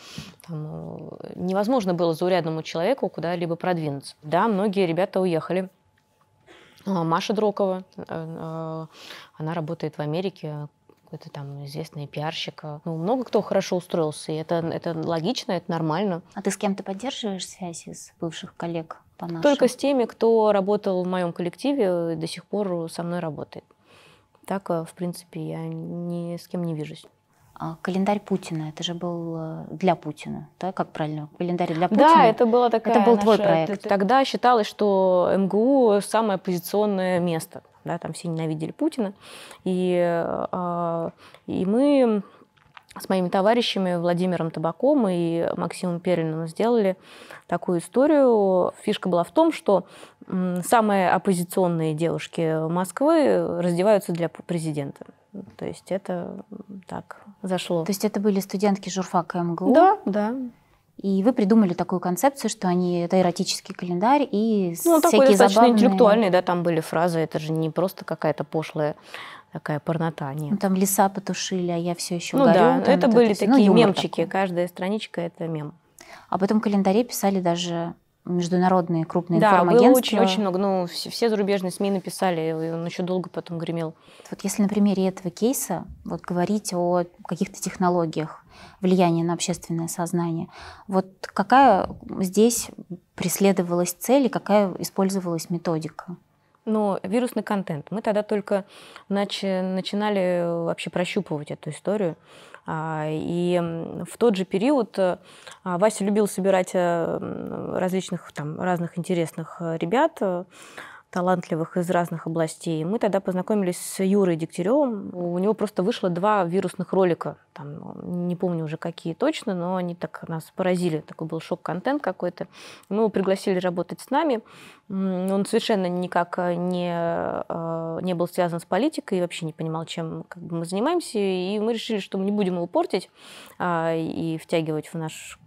там, невозможно было заурядному человеку куда-либо продвинуться. Да, многие ребята уехали Маша Дрокова, э, э, она работает в Америке, какой-то там известный пиарщик. Ну, много кто хорошо устроился, и это, это логично, это нормально. А ты с кем-то поддерживаешь связи с бывших коллег по нашим? Только с теми, кто работал в моем коллективе и до сих пор со мной работает. Так, э, в принципе, я ни с кем не вижусь. А календарь Путина, это же был э, для Путина, да, как правильно? Календарь для Путина. Да, это была такая. Это был наша... твой проект. Тогда считалось, что МГУ самое оппозиционное место, да, там все ненавидели Путина, и э, и мы с моими товарищами Владимиром Табаком и Максимом Периным сделали такую историю. Фишка была в том, что самые оппозиционные девушки Москвы раздеваются для президента. То есть это так зашло. То есть это были студентки журфака МГУ? Да, да. И вы придумали такую концепцию, что они это эротический календарь и ну, всякие такой достаточно забавные... интеллектуальный, да, там были фразы, это же не просто какая-то пошлая такая порнота, нет. Ну, там леса потушили, а я все еще ну, горю. да, там это вот были это такие ну, мемчики, такой. каждая страничка это мем. А потом в календаре писали даже международные крупные да, информагентства. было очень-очень много. Ну, все, все зарубежные СМИ написали, и он еще долго потом гремел. Вот если на примере этого кейса вот говорить о каких-то технологиях влияния на общественное сознание, вот какая здесь преследовалась цель и какая использовалась методика? Ну, вирусный контент. Мы тогда только начи- начинали вообще прощупывать эту историю. А, и в тот же период а, Вася любил собирать э, различных там разных интересных э, ребят, э, талантливых из разных областей. Мы тогда познакомились с Юрой Дегтяревым. У него просто вышло два вирусных ролика. Там, не помню уже какие точно, но они так нас поразили. Такой был шок-контент какой-то. Мы его пригласили работать с нами. Он совершенно никак не, не был связан с политикой и вообще не понимал, чем как бы, мы занимаемся. И мы решили, что мы не будем его портить а, и втягивать в наш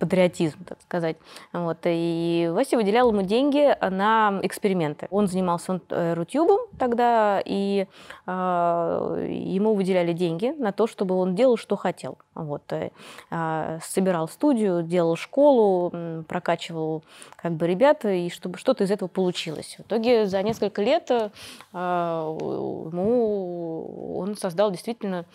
патриотизм, так сказать. Вот. И Вася выделял ему деньги на эксперименты. Он занимался э, Рутюбом тогда, и э, ему выделяли деньги на то, чтобы он делал, что хотел. Вот. Э, собирал студию, делал школу, прокачивал как бы ребят, и чтобы что-то из этого получилось. В итоге за несколько лет э, ему он создал действительно,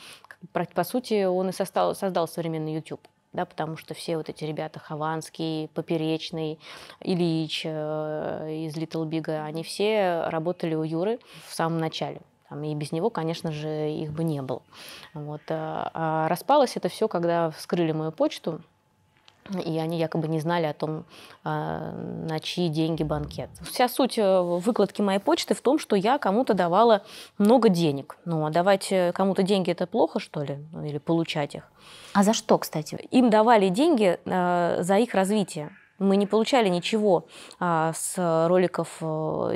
по сути, он и создал, создал современный YouTube да, потому что все вот эти ребята, Хованский, Поперечный, Ильич э, из Little Big, они все работали у Юры в самом начале. Там, и без него, конечно же, их бы не было. Вот. А, а распалось это все, когда вскрыли мою почту, и они якобы не знали о том, а, на чьи деньги банкет. Вся суть э, выкладки моей почты в том, что я кому-то давала много денег. Ну, а давать э, кому-то деньги это плохо, что ли? Ну, или получать их? А за что, кстати? Им давали деньги э, за их развитие. Мы не получали ничего а, с роликов э,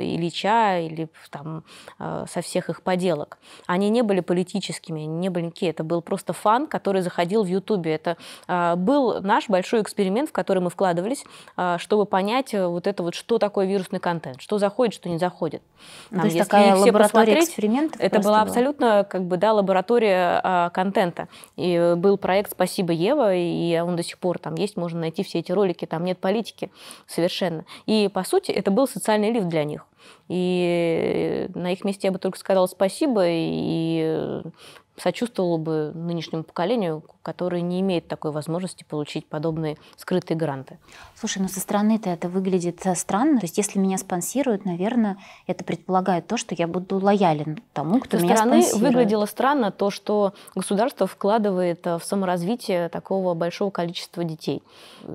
Ильича или там, а, со всех их поделок. Они не были политическими, не были никакие. Это был просто фан, который заходил в Ютубе. Это а, был наш большой эксперимент, в который мы вкладывались, а, чтобы понять э, вот это вот, что такое вирусный контент, что заходит, что не заходит. Там, То есть такая лаборатория экспериментов? Это была абсолютно как бы, да, лаборатория а, контента. И был проект «Спасибо, Ева», и он до сих пор там есть, можно найти все эти ролики, там нет политики совершенно. И, по сути, это был социальный лифт для них. И на их месте я бы только сказала спасибо и сочувствовала бы нынешнему поколению, которое не имеет такой возможности получить подобные скрытые гранты. Слушай, ну со стороны-то это выглядит э, странно. То есть если меня спонсируют, наверное, это предполагает то, что я буду лоялен тому, кто со меня стороны спонсирует. выглядело странно то, что государство вкладывает э, в саморазвитие такого большого количества детей.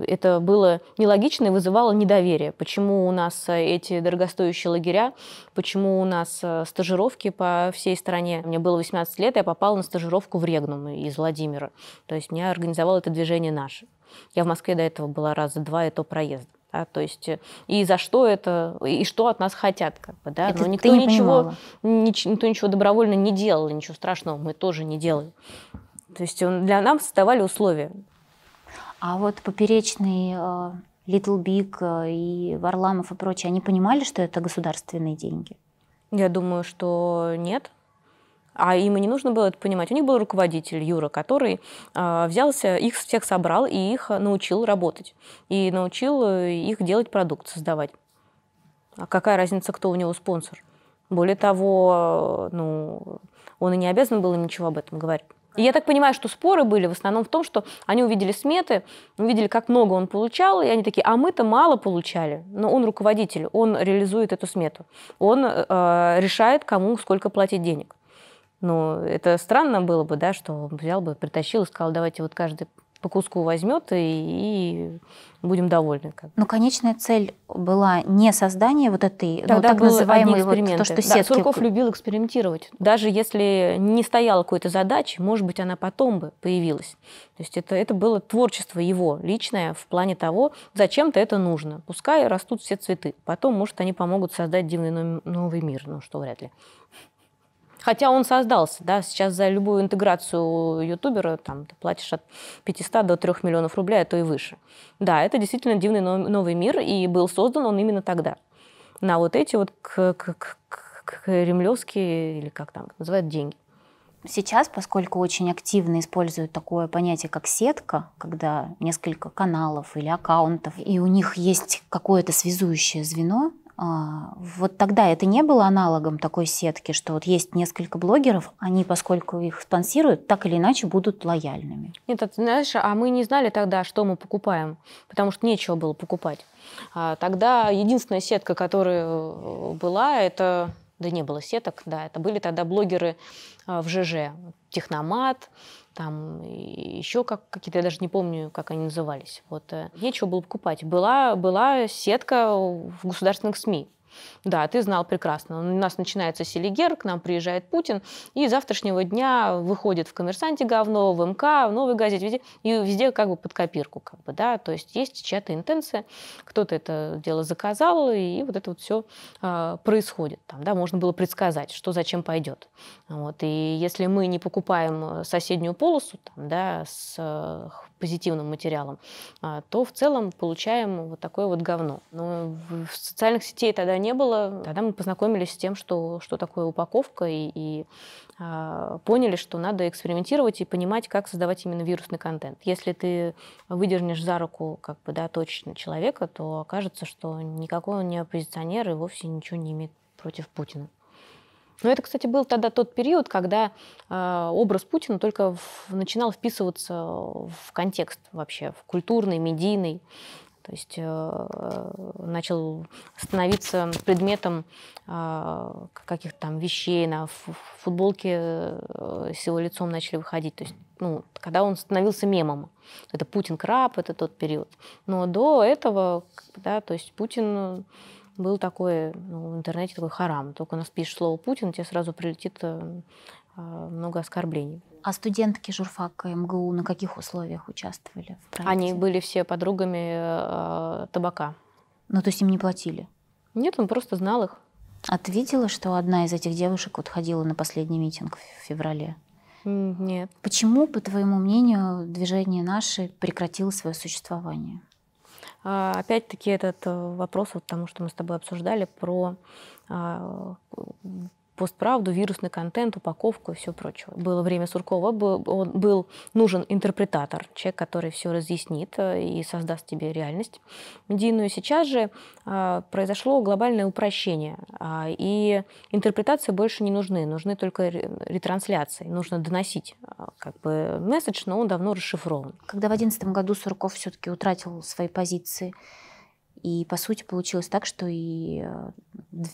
Это было нелогично и вызывало недоверие. Почему у нас э, эти дорогостоящие лагеря, почему у нас стажировки по всей стране. Мне было 18 лет, я попала на стажировку в Регнум из Владимира. То есть меня организовало это движение наше. Я в Москве до этого была раза два, и то проезд. Да, то есть и за что это, и что от нас хотят, как бы, да. Это Но никто не ничего, нич- никто ничего добровольно не делал, ничего страшного мы тоже не делаем. То есть для нас создавали условия. А вот поперечный э, Little Big э, и Варламов и прочие, они понимали, что это государственные деньги? Я думаю, что нет. А им и не нужно было это понимать. У них был руководитель Юра, который а, взялся, их всех собрал и их научил работать. И научил э, их делать продукт, создавать. А какая разница, кто у него спонсор? Более того, э, ну, он и не обязан был им ничего об этом говорить. И я так понимаю, что споры были в основном в том, что они увидели сметы, увидели, как много он получал, и они такие, а мы-то мало получали. Но он руководитель, он реализует эту смету. Он э, решает, кому сколько платить денег. Ну, это странно было бы, да, что взял бы, притащил и сказал, давайте вот каждый по куску возьмет и, и будем довольны. Но конечная цель была не создание вот этой, ну, так называемой вот, то, что Да, сетки... Сурков любил экспериментировать. Даже если не стояла какой-то задачи, может быть, она потом бы появилась. То есть это, это было творчество его личное в плане того, зачем-то это нужно. Пускай растут все цветы. Потом, может, они помогут создать дивный новый мир. Ну, что вряд ли. Хотя он создался, да, сейчас за любую интеграцию ютубера там, ты платишь от 500 до 3 миллионов рублей, а то и выше. Да, это действительно дивный но- новый мир, и был создан он именно тогда. На вот эти вот кремлевские, или как там называют, деньги. Сейчас, поскольку очень активно используют такое понятие, как сетка, когда несколько каналов или аккаунтов, и у них есть какое-то связующее звено, вот тогда это не было аналогом такой сетки, что вот есть несколько блогеров, они, поскольку их спонсируют, так или иначе будут лояльными. Нет, а ты знаешь, а мы не знали тогда, что мы покупаем, потому что нечего было покупать. А Тогда единственная сетка, которая э, была, это... Да не было сеток, да, это были тогда блогеры а, в ЖЖ. Техномат, там еще как, какие-то, я даже не помню, как они назывались. Вот, э, нечего было покупать. Была, была сетка в государственных СМИ. Да, ты знал прекрасно. У нас начинается Селигер, к нам приезжает Путин, и завтрашнего дня выходит в «Коммерсанте» говно, в МК, в «Новой газете», везде, и везде как бы под копирку. Как бы, да? То есть есть чья-то интенция, кто-то это дело заказал, и вот это вот все происходит. Там, да? Можно было предсказать, что зачем пойдет. Вот. И если мы не покупаем соседнюю полосу там, да, с э, позитивным материалом, а, то в целом получаем вот такое вот говно. Но в социальных сетей тогда не было. Тогда мы познакомились с тем, что, что такое упаковка, и, и а, поняли, что надо экспериментировать и понимать, как создавать именно вирусный контент. Если ты выдернешь за руку как бы, да, точечно человека, то окажется, что никакой он не оппозиционер и вовсе ничего не имеет против Путина. Но это, кстати, был тогда тот период, когда э, образ Путина только в- начинал вписываться в контекст вообще, в культурный, медийный. То есть э, начал становиться предметом э, каких-то там вещей, на футболке э, с его лицом начали выходить. То есть, ну, когда он становился мемом. Это Путин-краб, это тот период. Но до этого, да, то есть Путин был такой, ну, в интернете такой харам. Только напишешь слово Путин, тебе сразу прилетит много оскорблений. А студентки журфака МГУ на каких условиях участвовали в проекте? Они были все подругами э, табака. Ну, то есть им не платили? Нет, он просто знал их. А ты видела, что одна из этих девушек вот ходила на последний митинг в феврале? Нет. Почему, по твоему мнению, движение наше прекратило свое существование? А, Опять-таки этот э, вопрос, вот тому, что мы с тобой обсуждали, про а, постправду, вирусный контент, упаковку и все прочее. Было время Суркова, был, он был нужен интерпретатор, человек, который все разъяснит э, и создаст тебе реальность медийную. Сейчас же а, произошло глобальное упрощение, а, и интерпретации больше не нужны, нужны только ре- ретрансляции, нужно доносить а, как бы месседж, но он давно расшифрован. Когда в 2011 году Сурков все-таки утратил свои позиции, и, по сути, получилось так, что и э,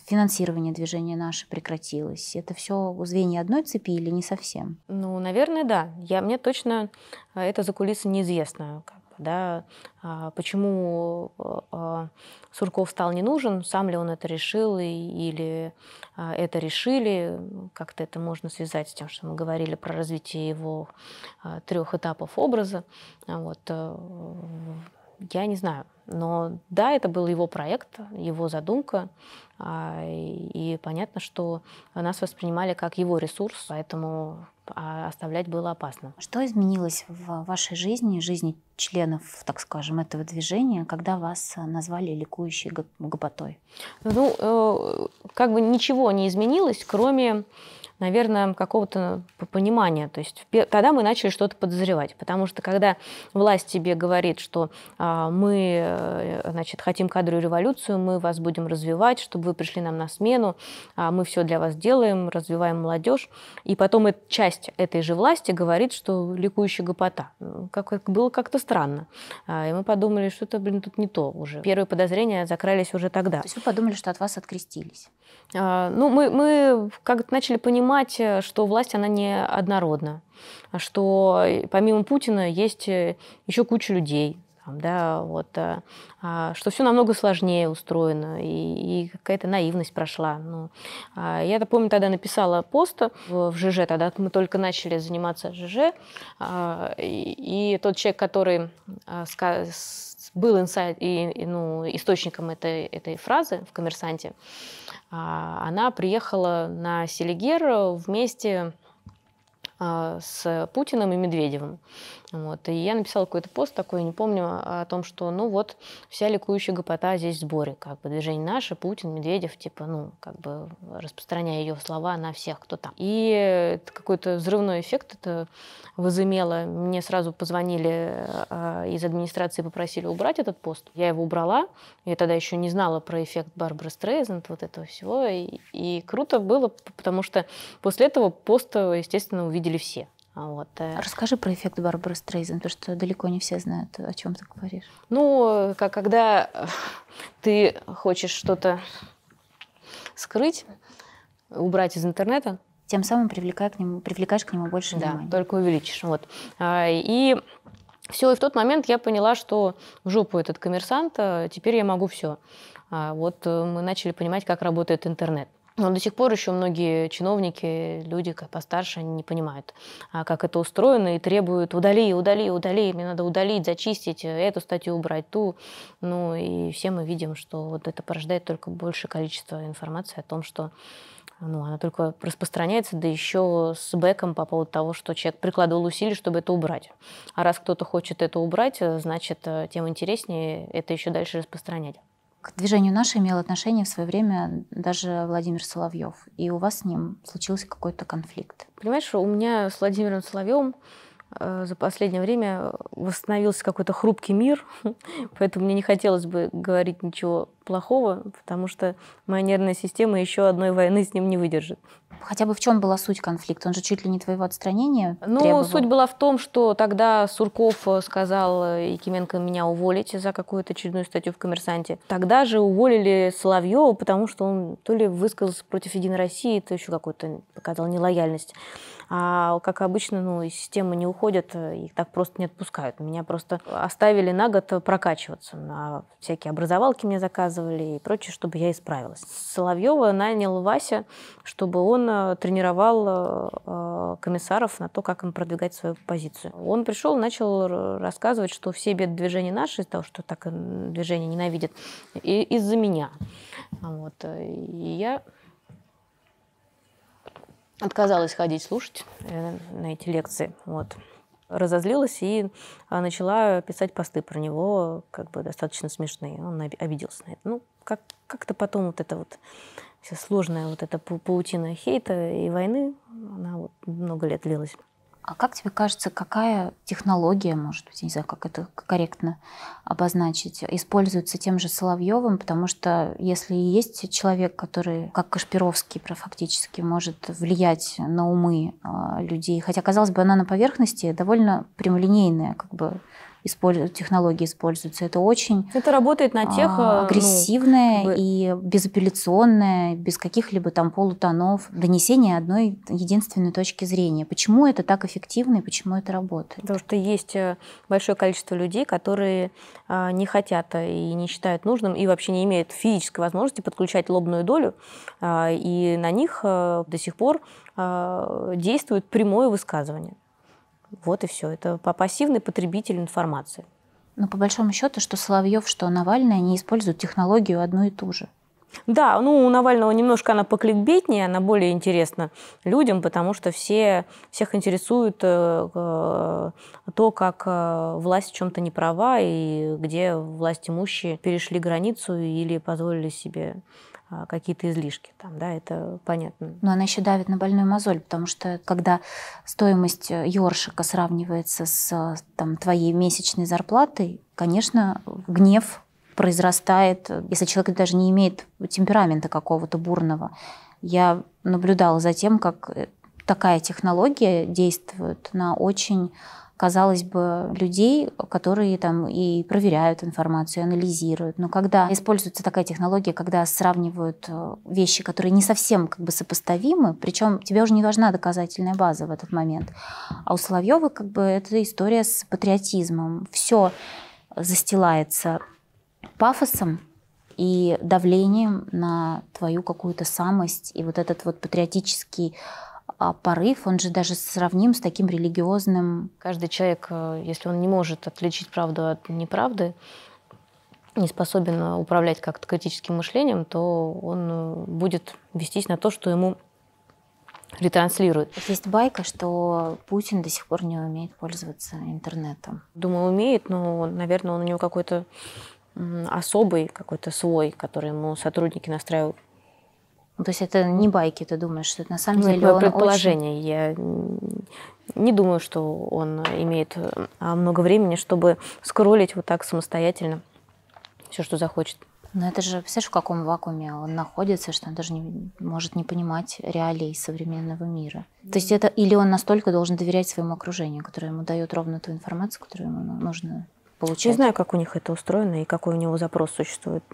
финансирование движения наше прекратилось. Это все звенья одной цепи или не совсем? Ну, наверное, да. Я, мне точно а, это за кулисы неизвестно. Да, А, почему а, Сурков стал не нужен, сам ли он это решил, или а, это решили. Как-то это можно связать с тем, что мы говорили про развитие его трех этапов образа. Вот. Я не знаю. Но да, это был его проект, его задумка. А, и понятно, что нас воспринимали как его ресурс, поэтому а, оставлять было опасно. Что изменилось в вашей жизни, жизни членов, так скажем, этого движения, когда вас назвали ликующей гопотой? Ну, э, как бы ничего не изменилось, кроме наверное, какого-то понимания. То есть тогда мы начали что-то подозревать, потому что когда власть тебе говорит, что а, мы э, значит, хотим кадровую революцию, мы вас будем развивать, чтобы вы пришли нам на смену, а мы все для вас делаем, развиваем молодежь, и потом часть этой же власти говорит, что ликующая гопота. Ну, как, было как-то странно. А, и мы подумали, что это, блин, тут не то уже. Первые подозрения закрались уже тогда. То есть вы подумали, что от вас открестились? Ну, мы, мы как-то начали понимать, понимать, э, что власть, она не однородна, а что помимо Путина есть э, еще куча людей, да, вот, э, а, что все намного сложнее устроено, и, и какая-то наивность прошла. Ну, а, я помню, тогда написала пост в, в ЖЖ, тогда мы только начали заниматься ЖЖ, и, и тот человек, который был инсайд, и, ну, источником этой, этой фразы в «Коммерсанте», а, она приехала на Селигер вместе а, с Путиным и Медведевым. Вот. И я написала какой-то пост такой, не помню, о том, что, ну вот, вся ликующая гопота здесь в сборе, как бы, движение наше, Путин, Медведев, типа, ну, как бы, распространяя ее слова на всех, кто там. И какой-то взрывной эффект это возымело. Мне сразу позвонили а, из администрации, попросили убрать этот пост. Я его убрала, я тогда еще не знала про эффект Барбары Стрейзенд, вот этого всего, и, и круто было, потому что после этого пост, естественно, увидели все. А вот. Э, Расскажи про эффект Барбары Стрейзен, потому что далеко не все знают, о чем ты говоришь. Ну, как когда ты хочешь что-то скрыть, убрать из интернета, тем самым привлекая к нему, привлекаешь к нему больше да, внимания. только увеличишь. Вот. А, и все, и в тот момент я поняла, что в жопу этот коммерсант, а, теперь я могу все. Вот э, мы начали понимать, как работает интернет. Но до сих пор еще многие чиновники, люди постарше, не понимают, а как это устроено, и требуют удали, удали, удали, мне надо удалить, зачистить, эту статью убрать, ту. Ну и все мы видим, что вот это порождает только большее количество информации о том, что ну, она только распространяется, да еще с бэком по поводу того, что человек прикладывал усилия, чтобы это убрать. А раз кто-то хочет это убрать, значит, э, тем интереснее это еще дальше распространять. К движению «Наше» имел отношение в свое время даже Владимир Соловьев. И у вас с ним случился какой-то конфликт. Понимаешь, у меня с Владимиром Соловьевым за последнее время восстановился какой-то хрупкий мир, поэтому мне не хотелось бы говорить ничего плохого, потому что моя нервная система еще одной войны с ним не выдержит. Хотя бы в чем была суть конфликта? Он же чуть ли не твоего отстранения Ну, требовал. суть была в том, что тогда Сурков э, сказал э, Якименко меня уволить за какую-то очередную статью в «Коммерсанте». Тогда же уволили Соловьева, потому что он то ли высказался против «Единой России», то еще какую-то показал нелояльность. А как обычно, ну, из системы не уходят, э, их так просто не отпускают. Меня просто оставили на год прокачиваться. На всякие образовалки мне заказывали и прочее, чтобы я исправилась. Соловьева нанял Вася, чтобы он э, тренировал э, комиссаров на то, как им продвигать свою позицию. Он пришел, начал рассказывать, что все беды движения наши, из-за того, что так движение ненавидят, из-за меня. Вот. И я отказалась ходить слушать э, на эти лекции. Вот. Разозлилась и а, начала писать посты про него, как бы достаточно смешные. Он обиделся на это. Ну, как, как-то потом вот это вот вся сложная вот эта паутина хейта и войны, она вот много лет длилась. А как тебе кажется, какая технология, может быть, не знаю, как это корректно обозначить, используется тем же Соловьевым? Потому что если есть человек, который, как Кашпировский, фактически может влиять на умы а, людей, хотя, казалось бы, она на поверхности довольно прямолинейная, как бы технологии используются. Это очень это работает на тех а, агрессивное ну, и безапелляционное, без каких-либо там полутонов донесение одной единственной точки зрения. Почему это так эффективно и почему это работает? Потому что есть э, большое количество людей, которые а, не хотят и не считают нужным и вообще не имеют физической возможности подключать лобную долю, а, и на них э, до сих пор действует прямое высказывание. Вот и все. Это пассивный потребитель информации. Но по большому счету, что Соловьев, что Навальный, они используют технологию одну и ту же. Да, ну у Навального немножко она покликбетнее, она более интересна людям, потому что все, всех интересует э, э, то, как э, власть в чем-то не права и где власть имущие перешли границу или позволили себе какие-то излишки. Там, да, это понятно. Но она еще давит на больную мозоль, потому что когда стоимость э, ёршика сравнивается с э, там, твоей месячной зарплатой, конечно, гнев произрастает, если человек даже не имеет темперамента какого-то бурного. Я наблюдала за тем, как э, такая технология действует на очень казалось бы, людей, которые там и проверяют информацию, анализируют. Но когда используется такая технология, когда сравнивают э, вещи, которые не совсем как бы сопоставимы, причем тебе уже не важна доказательная база в этот момент. А у Соловьева как бы это история с патриотизмом. Все застилается пафосом и давлением на твою какую-то самость. И вот этот вот патриотический порыв, он же даже сравним с таким религиозным. Каждый человек, э, если он не может отличить правду от неправды, не способен управлять как-то критическим мышлением, то он э, будет вестись на то, что ему ретранслируют. Есть байка, что Путин до сих пор не умеет пользоваться интернетом. Думаю, умеет, но, наверное, он у него какой-то особый какой-то свой, который ему сотрудники настраивают. Ну, то есть это не байки, ты думаешь, что это на самом ну, деле это предположение. Очень... Я не думаю, что он имеет а, много времени, чтобы скроллить вот так самостоятельно все, что захочет. Но это же, представляешь, в каком вакууме он находится, что он даже не может не понимать реалий современного мира. То есть это или он настолько должен доверять своему окружению, которое ему дает ровно ту информацию, которую ему нужно получать. Не знаю, как у них это устроено и какой у него запрос существует.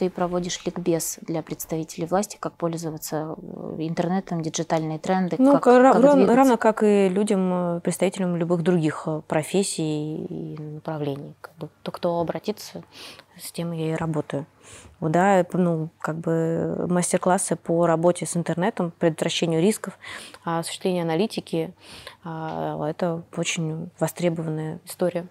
Ты проводишь ликбез для представителей власти, как пользоваться э, интернетом, диджитальные тренды. Ну, как, как как равно, равно как и людям, э, представителям любых других э, профессий и направлений. Как бы, то, кто обратится, с тем я и работаю. Да, ну, как бы мастер-классы по работе с интернетом, предотвращению рисков, осуществлению аналитики. А, это очень востребованная история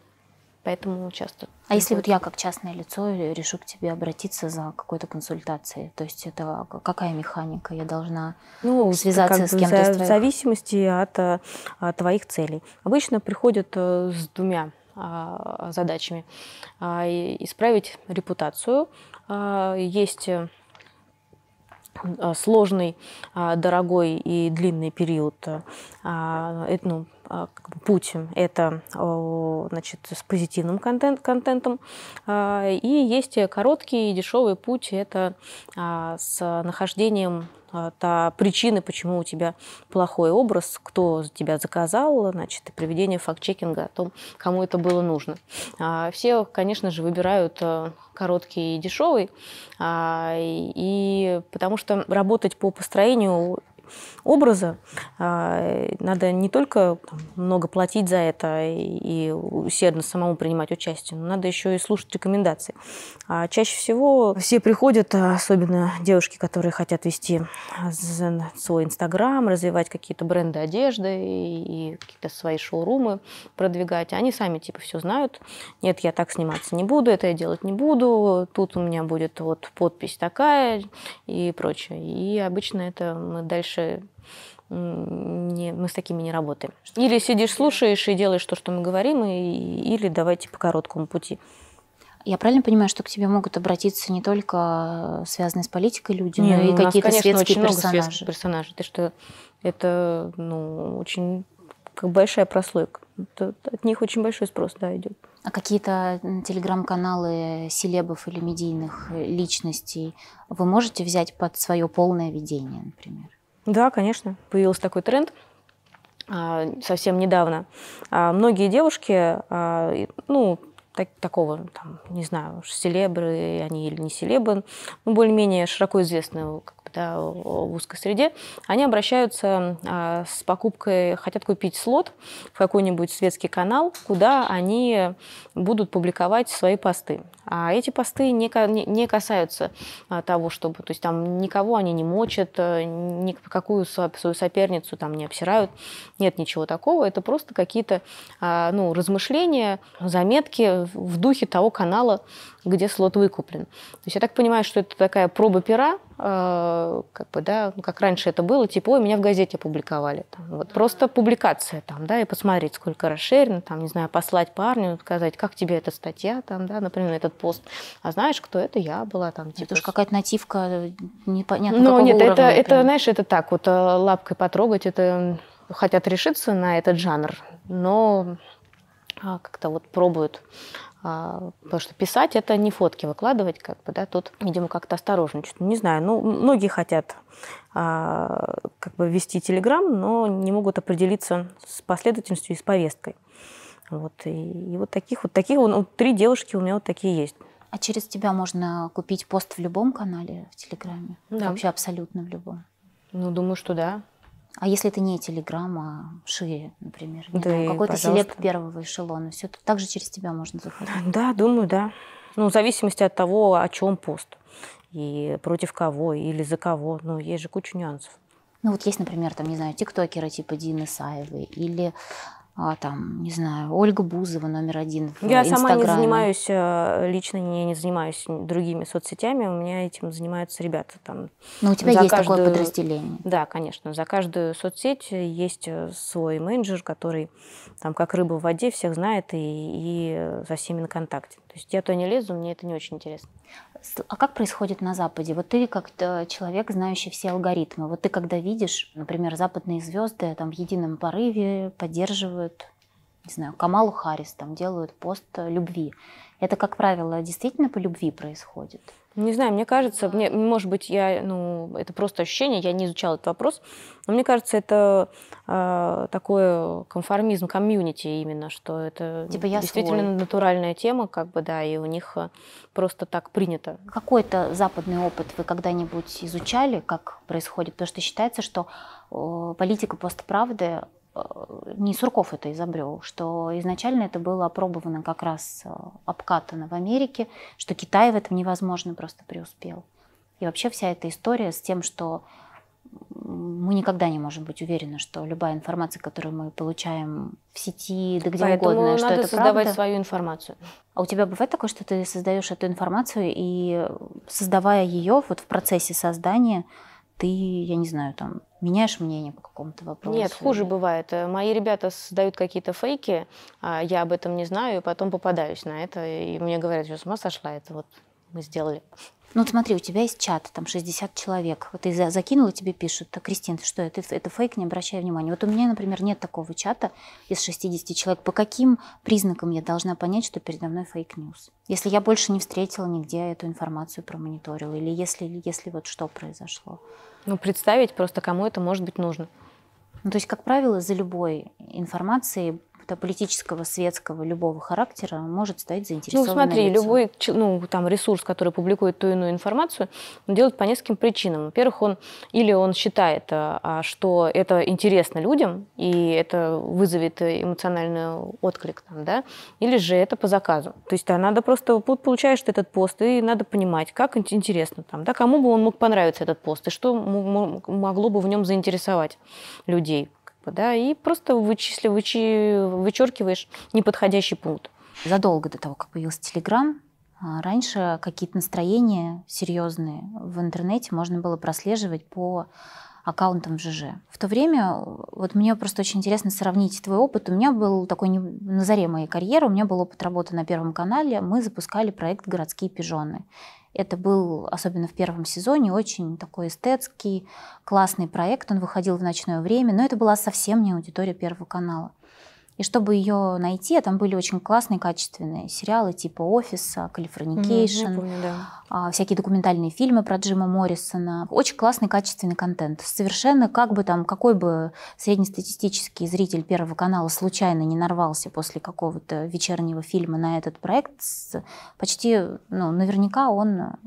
поэтому часто. А если вот я как частное лицо решу к тебе обратиться за какой-то консультацией, то есть это какая механика? Я должна ну, связаться с кем-то? За, в зависимости от, от твоих целей. Обычно приходят э, с двумя а, задачами. А, исправить репутацию. А, есть э, сложный, дорогой и длинный период ну, а, путь – это значит, с позитивным контент, контентом, а, и есть короткий и дешевый путь – это а, с нахождением та причины, почему у тебя плохой образ, кто тебя заказал, значит, и проведение факт-чекинга о том, кому это было нужно. Все, конечно же, выбирают короткий и дешевый, и потому что работать по построению образа. А, надо не только много платить за это и усердно самому принимать участие, но надо еще и слушать рекомендации. А чаще всего все приходят, особенно девушки, которые хотят вести свой Инстаграм, развивать какие-то бренды одежды и какие-то свои шоурумы продвигать. Они сами типа все знают. Нет, я так сниматься не буду, это я делать не буду. Тут у меня будет вот подпись такая и прочее. И обычно это мы дальше не, мы с такими не работаем. Или сидишь, слушаешь и делаешь то, что мы говорим, и, или давайте по короткому пути. Я правильно понимаю, что к тебе могут обратиться не только связанные с политикой люди, не, но и ну, какие-то светские очень персонажи? Много светских персонажей. Это что это ну, очень как большая прослойка. Это, от них очень большой спрос да, идет. А какие-то телеграм-каналы селебов или медийных личностей вы можете взять под свое полное ведение, например? Да, конечно. Появился такой тренд а, совсем недавно. А, многие девушки, а, ну, так, такого, там, не знаю, селебры они или не селебры, ну, более-менее широко известного как да, в узкой среде, они обращаются а, с покупкой, хотят купить слот в какой-нибудь светский канал, куда они будут публиковать свои посты. А эти посты не, касаются а, того, чтобы, то есть там никого они не мочат, э, ни какую свою соперницу там не обсирают, нет ничего такого, это просто какие-то а, ну, размышления, заметки в духе того канала, где слот выкуплен. То есть я так понимаю, что это такая проба пера, как бы, да, ну, как раньше это было, типа, ой, меня в газете опубликовали. Там, вот, просто публикация там, да, и посмотреть, сколько расширено, там, не знаю, послать парню, сказать, как тебе эта статья, там, да, например, этот пост. А знаешь, кто это? Я была там. Типа, это уж какая-то нативка непонятно Ну, нет, это, это, знаешь, это так, вот э, лапкой потрогать, это хотят решиться на этот жанр, но а, как-то вот пробуют потому что писать это не фотки выкладывать, как бы, да, тут, видимо, как-то осторожничать. Не знаю, ну, многие хотят а, как бы вести Телеграм, но не могут определиться с последовательностью и с повесткой. Вот, и, и вот таких вот, таких вот, ну, три девушки у меня вот такие есть. А через тебя можно купить пост в любом канале в Телеграме? Да. Вообще абсолютно в любом? Ну, думаю, что да. А если это не Телеграм, а шире, например, не да какой-то селеб первого эшелона, все это также через тебя можно заходить? Да, думаю, да. Ну, в зависимости от того, о чем пост и против кого или за кого. Ну, есть же куча нюансов. Ну, вот есть, например, там, не знаю, тиктокеры типа Дины Саевой или а, там, не знаю, Ольга Бузова номер один в Я сама не занимаюсь, э, лично не, не занимаюсь другими соцсетями, у меня этим занимаются ребята там. Но у тебя есть каждую... такое подразделение? Да, конечно, за каждую соцсеть есть э, свой менеджер, который там как рыба в воде всех знает и, и за всеми на контакте. То есть я то не лезу, мне это не очень интересно. А как происходит на Западе? Вот ты как человек, знающий все алгоритмы. Вот ты когда видишь, например, западные звезды там в едином порыве поддерживают, не знаю, Камалу Харрис, там делают пост любви. Это, как правило, действительно по любви происходит? Не знаю, мне кажется, мне, может быть, я, ну, это просто ощущение, я не изучала этот вопрос, но мне кажется, это э, такой конформизм комьюнити именно, что это типа я действительно свой. натуральная тема, как бы, да, и у них э, просто так принято. Какой-то западный опыт вы когда-нибудь изучали, как происходит? Потому что считается, что политика постправды не Сурков это изобрел, что изначально это было опробовано как раз э, обкатано в Америке, что Китай в этом невозможно просто преуспел. И вообще вся эта история с тем, что мы никогда не можем быть уверены, что любая информация, которую мы получаем в сети, да где Поэтому угодно, надо что это создавать правда. свою информацию. А у тебя бывает такое, что ты создаешь эту информацию и создавая ее вот в процессе создания, ты, я не знаю, там меняешь мнение по какому-то вопросу? Нет, хуже бывает. Э, мои ребята создают какие-то фейки, а я об этом не знаю, и потом попадаюсь на это, и мне говорят, что с ума сошла, это вот мы сделали. Ну, вот смотри, у тебя есть чат, там 60 человек. Вот ты закинула, тебе пишут, так, Кристин, что это, это фейк, не обращай внимания. Вот у меня, например, нет такого чата из 60 человек. По каким признакам я должна понять, что передо мной fake news? Если я больше не встретила нигде эту информацию промониторила, или если, если вот что произошло? Ну, представить просто, кому это может быть нужно. Ну, то есть, как правило, за любой информацией политического, светского, любого характера может стоять заинтересованное Ну, смотри, лицо. любой ну, там, ресурс, который публикует ту иную информацию, он делает по нескольким причинам. Во-первых, он или он считает, а, что это интересно людям, и это вызовет эмоциональный отклик, там, да, или же это по заказу. То есть да, надо просто, получаешь этот пост, и надо понимать, как интересно, там, да, кому бы он мог понравиться, этот пост, и что могло бы в нем заинтересовать людей да, и просто вычисли, вычи, вычеркиваешь неподходящий пункт. Задолго до того, как появился Телеграм, а, раньше какие-то настроения серьезные в интернете можно было прослеживать по аккаунтам в ЖЖ. В то время, вот мне просто очень интересно сравнить твой опыт. У меня был такой, на заре моей карьеры, у меня был опыт работы на Первом канале. Мы запускали проект «Городские пижоны». Это был, особенно в первом сезоне, очень такой эстетский, классный проект. Он выходил в ночное время, но это была совсем не аудитория Первого канала. И чтобы ее найти, а там были очень классные, качественные сериалы типа «Офиса», «Californication», mm, да. А, всякие документальные фильмы про Джима Моррисона. Очень классный, качественный контент. Совершенно как бы там, какой бы среднестатистический зритель Первого канала случайно не нарвался после какого-то вечернего фильма на этот проект, почти, ну, наверняка он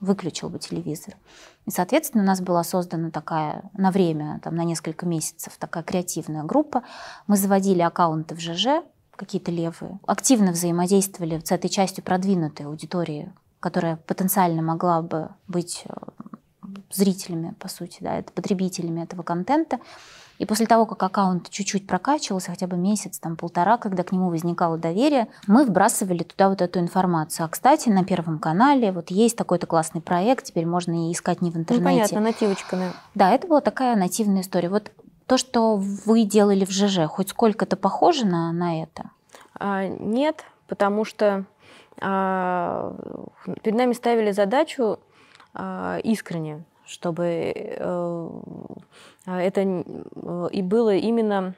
выключил бы телевизор. И, соответственно, у нас была создана такая на время, там, на несколько месяцев, такая креативная группа. Мы заводили аккаунты в ЖЖ, какие-то левые, активно взаимодействовали с этой частью продвинутой аудитории, которая потенциально могла бы быть э, зрителями, по сути, да, это потребителями этого контента. И после того, как аккаунт чуть-чуть прокачивался, хотя бы месяц, там полтора, когда к нему возникало доверие, мы вбрасывали туда вот эту информацию. А, кстати, на Первом канале вот есть такой-то классный проект, теперь можно и искать не в ну, интернете. Ну, понятно, нативочками. Да, это была такая нативная история. Вот то, что вы делали в ЖЖ, хоть сколько-то похоже на, на это? А, нет, потому что а, перед нами ставили задачу а, искренне, чтобы э, это и было именно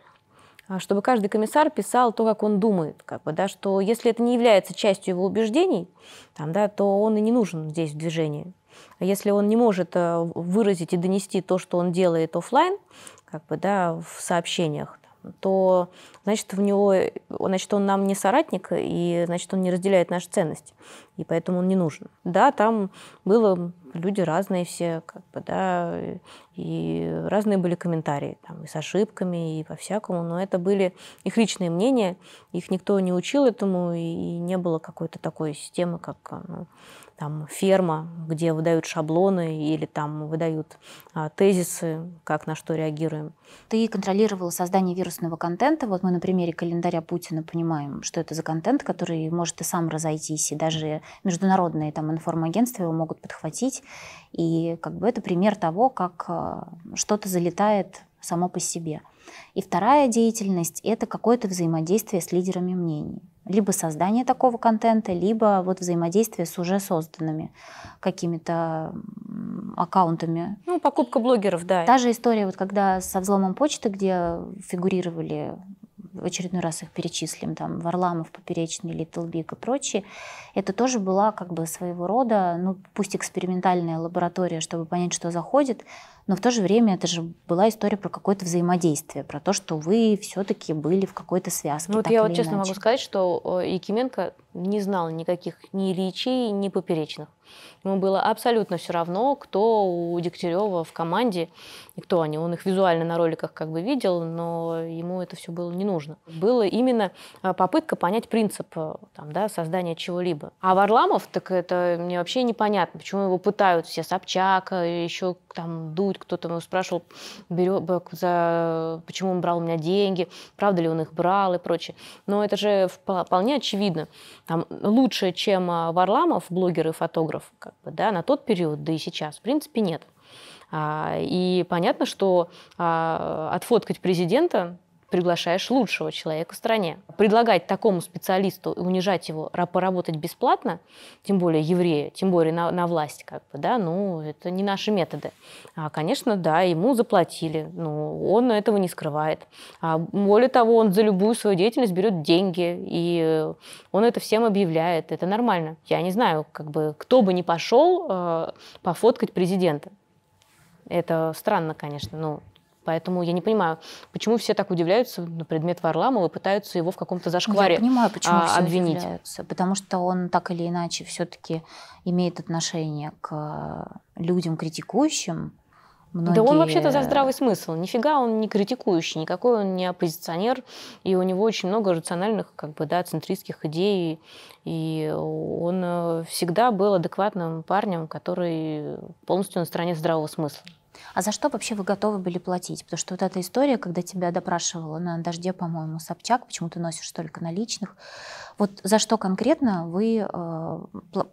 чтобы каждый комиссар писал то, как он думает, как бы, да, что если это не является частью его убеждений, там, да, то он и не нужен здесь в движении. А если он не может э, выразить и донести то, что он делает офлайн, как бы, да, в сообщениях, то значит, в него, значит, он нам не соратник, и значит, он не разделяет наши ценности, и поэтому он не нужен. Да, там было люди разные все, как бы, да, и разные были комментарии, там, и с ошибками, и по-всякому, но это были их личные мнения, их никто не учил этому, и не было какой-то такой системы, как ну, там ферма, где выдают шаблоны или там выдают а, тезисы, как на что реагируем. Ты контролировала создание вирусного контента. Вот мы на примере календаря Путина понимаем, что это за контент, который может и сам разойтись, и даже международные там информагентства его могут подхватить. И как бы это пример того, как а, что-то залетает само по себе. И вторая деятельность — это какое-то взаимодействие с лидерами мнений. Либо создание такого контента, либо вот взаимодействие с уже созданными какими-то аккаунтами. Ну, покупка блогеров, да. Та же история, вот когда со взломом почты, где фигурировали в очередной раз их перечислим, там, Варламов, Поперечный, Little Big и прочие, это тоже была как бы своего рода, ну, пусть экспериментальная лаборатория, чтобы понять, что заходит, но в то же время это же была история про какое-то взаимодействие, про то, что вы все-таки были в какой-то связке. Ну, вот я вот честно иначе. могу сказать, что Якименко не знал никаких ни Ильичей, ни Поперечных. Ему было абсолютно все равно, кто у Дегтярева в команде и кто они. Он их визуально на роликах как бы видел, но ему это все было не нужно. Было именно а, попытка понять принцип э, там, да, создания чего-либо. А Варламов, так это мне вообще непонятно, почему его пытают все Собчак, э, еще там Дудь, кто-то его спрашивал, берет, за, почему он брал у меня деньги, правда ли он их брал и прочее. Но это же вполне очевидно. Там лучше, чем а, Варламов, блогер и фотограф, как бы, да, на тот период, да и сейчас, в принципе, нет. А, и понятно, что а, отфоткать президента приглашаешь лучшего человека в стране. Предлагать такому специалисту и унижать его поработать бесплатно, тем более еврея, тем более на, на власть, как бы, да, ну, это не наши методы. А, конечно, да, ему заплатили, но он этого не скрывает. А, более того, он за любую свою деятельность берет деньги, и он это всем объявляет. Это нормально. Я не знаю, как бы, кто бы не пошел э, пофоткать президента. Это странно, конечно, но Поэтому я не понимаю, почему все так удивляются на предмет Варламова и пытаются его в каком-то зашкваре Я понимаю, почему а, все обвинить. удивляются. Потому что он так или иначе все-таки имеет отношение к людям критикующим. Многие... Да он вообще-то за здравый смысл. Нифига он не критикующий, никакой он не оппозиционер, и у него очень много рациональных, как бы, да, центристских идей, и он э, всегда был адекватным парнем, который полностью на стороне здравого смысла. А за что вообще вы готовы были платить? Потому что вот эта история, когда тебя допрашивала на дожде, по-моему, Собчак, почему ты носишь только наличных, вот за что конкретно вы э,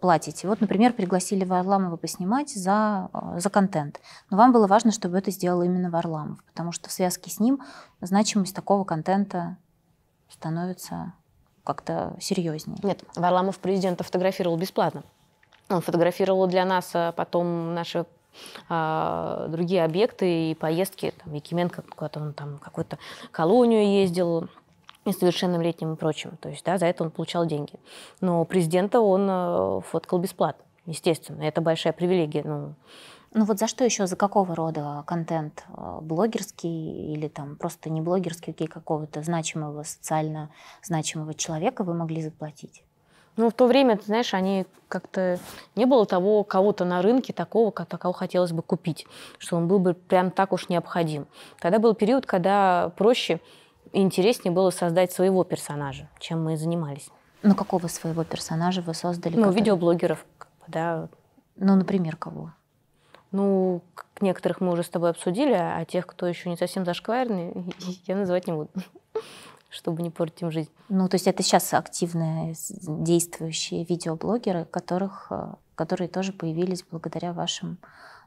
платите? Вот, например, пригласили Варламова поснимать за, э, за контент, но вам было важно, чтобы это сделал именно Варламов, потому что в связке с ним значимость такого контента становится как-то серьезнее. Нет, Варламов президента фотографировал бесплатно. Он фотографировал для нас а потом наши а, другие объекты и поездки. Там, Якименко куда-то он там какую-то колонию ездил, несовершеннолетним и прочим. То есть, да, за это он получал деньги. Но президента он э, фоткал бесплатно, естественно. Это большая привилегия. Ну, ну вот за что еще, за какого рода контент? Э, блогерский или там просто не блогерский, какого-то значимого, социально значимого человека вы могли заплатить? Ну, в то время, ты знаешь, они как-то не было того кого-то на рынке такого, кого хотелось бы купить, что он был бы прям так уж необходим. Тогда был период, когда проще и интереснее было создать своего персонажа, чем мы занимались. Ну, какого своего персонажа вы создали? Ну, который... видеоблогеров, да. Ну, например, кого? Ну, некоторых мы уже с тобой обсудили, а тех, кто еще не совсем зашкварный, я называть не буду, чтобы не портить им жизнь. Ну, то есть это сейчас активные действующие видеоблогеры, которых, э, которые тоже появились благодаря вашим,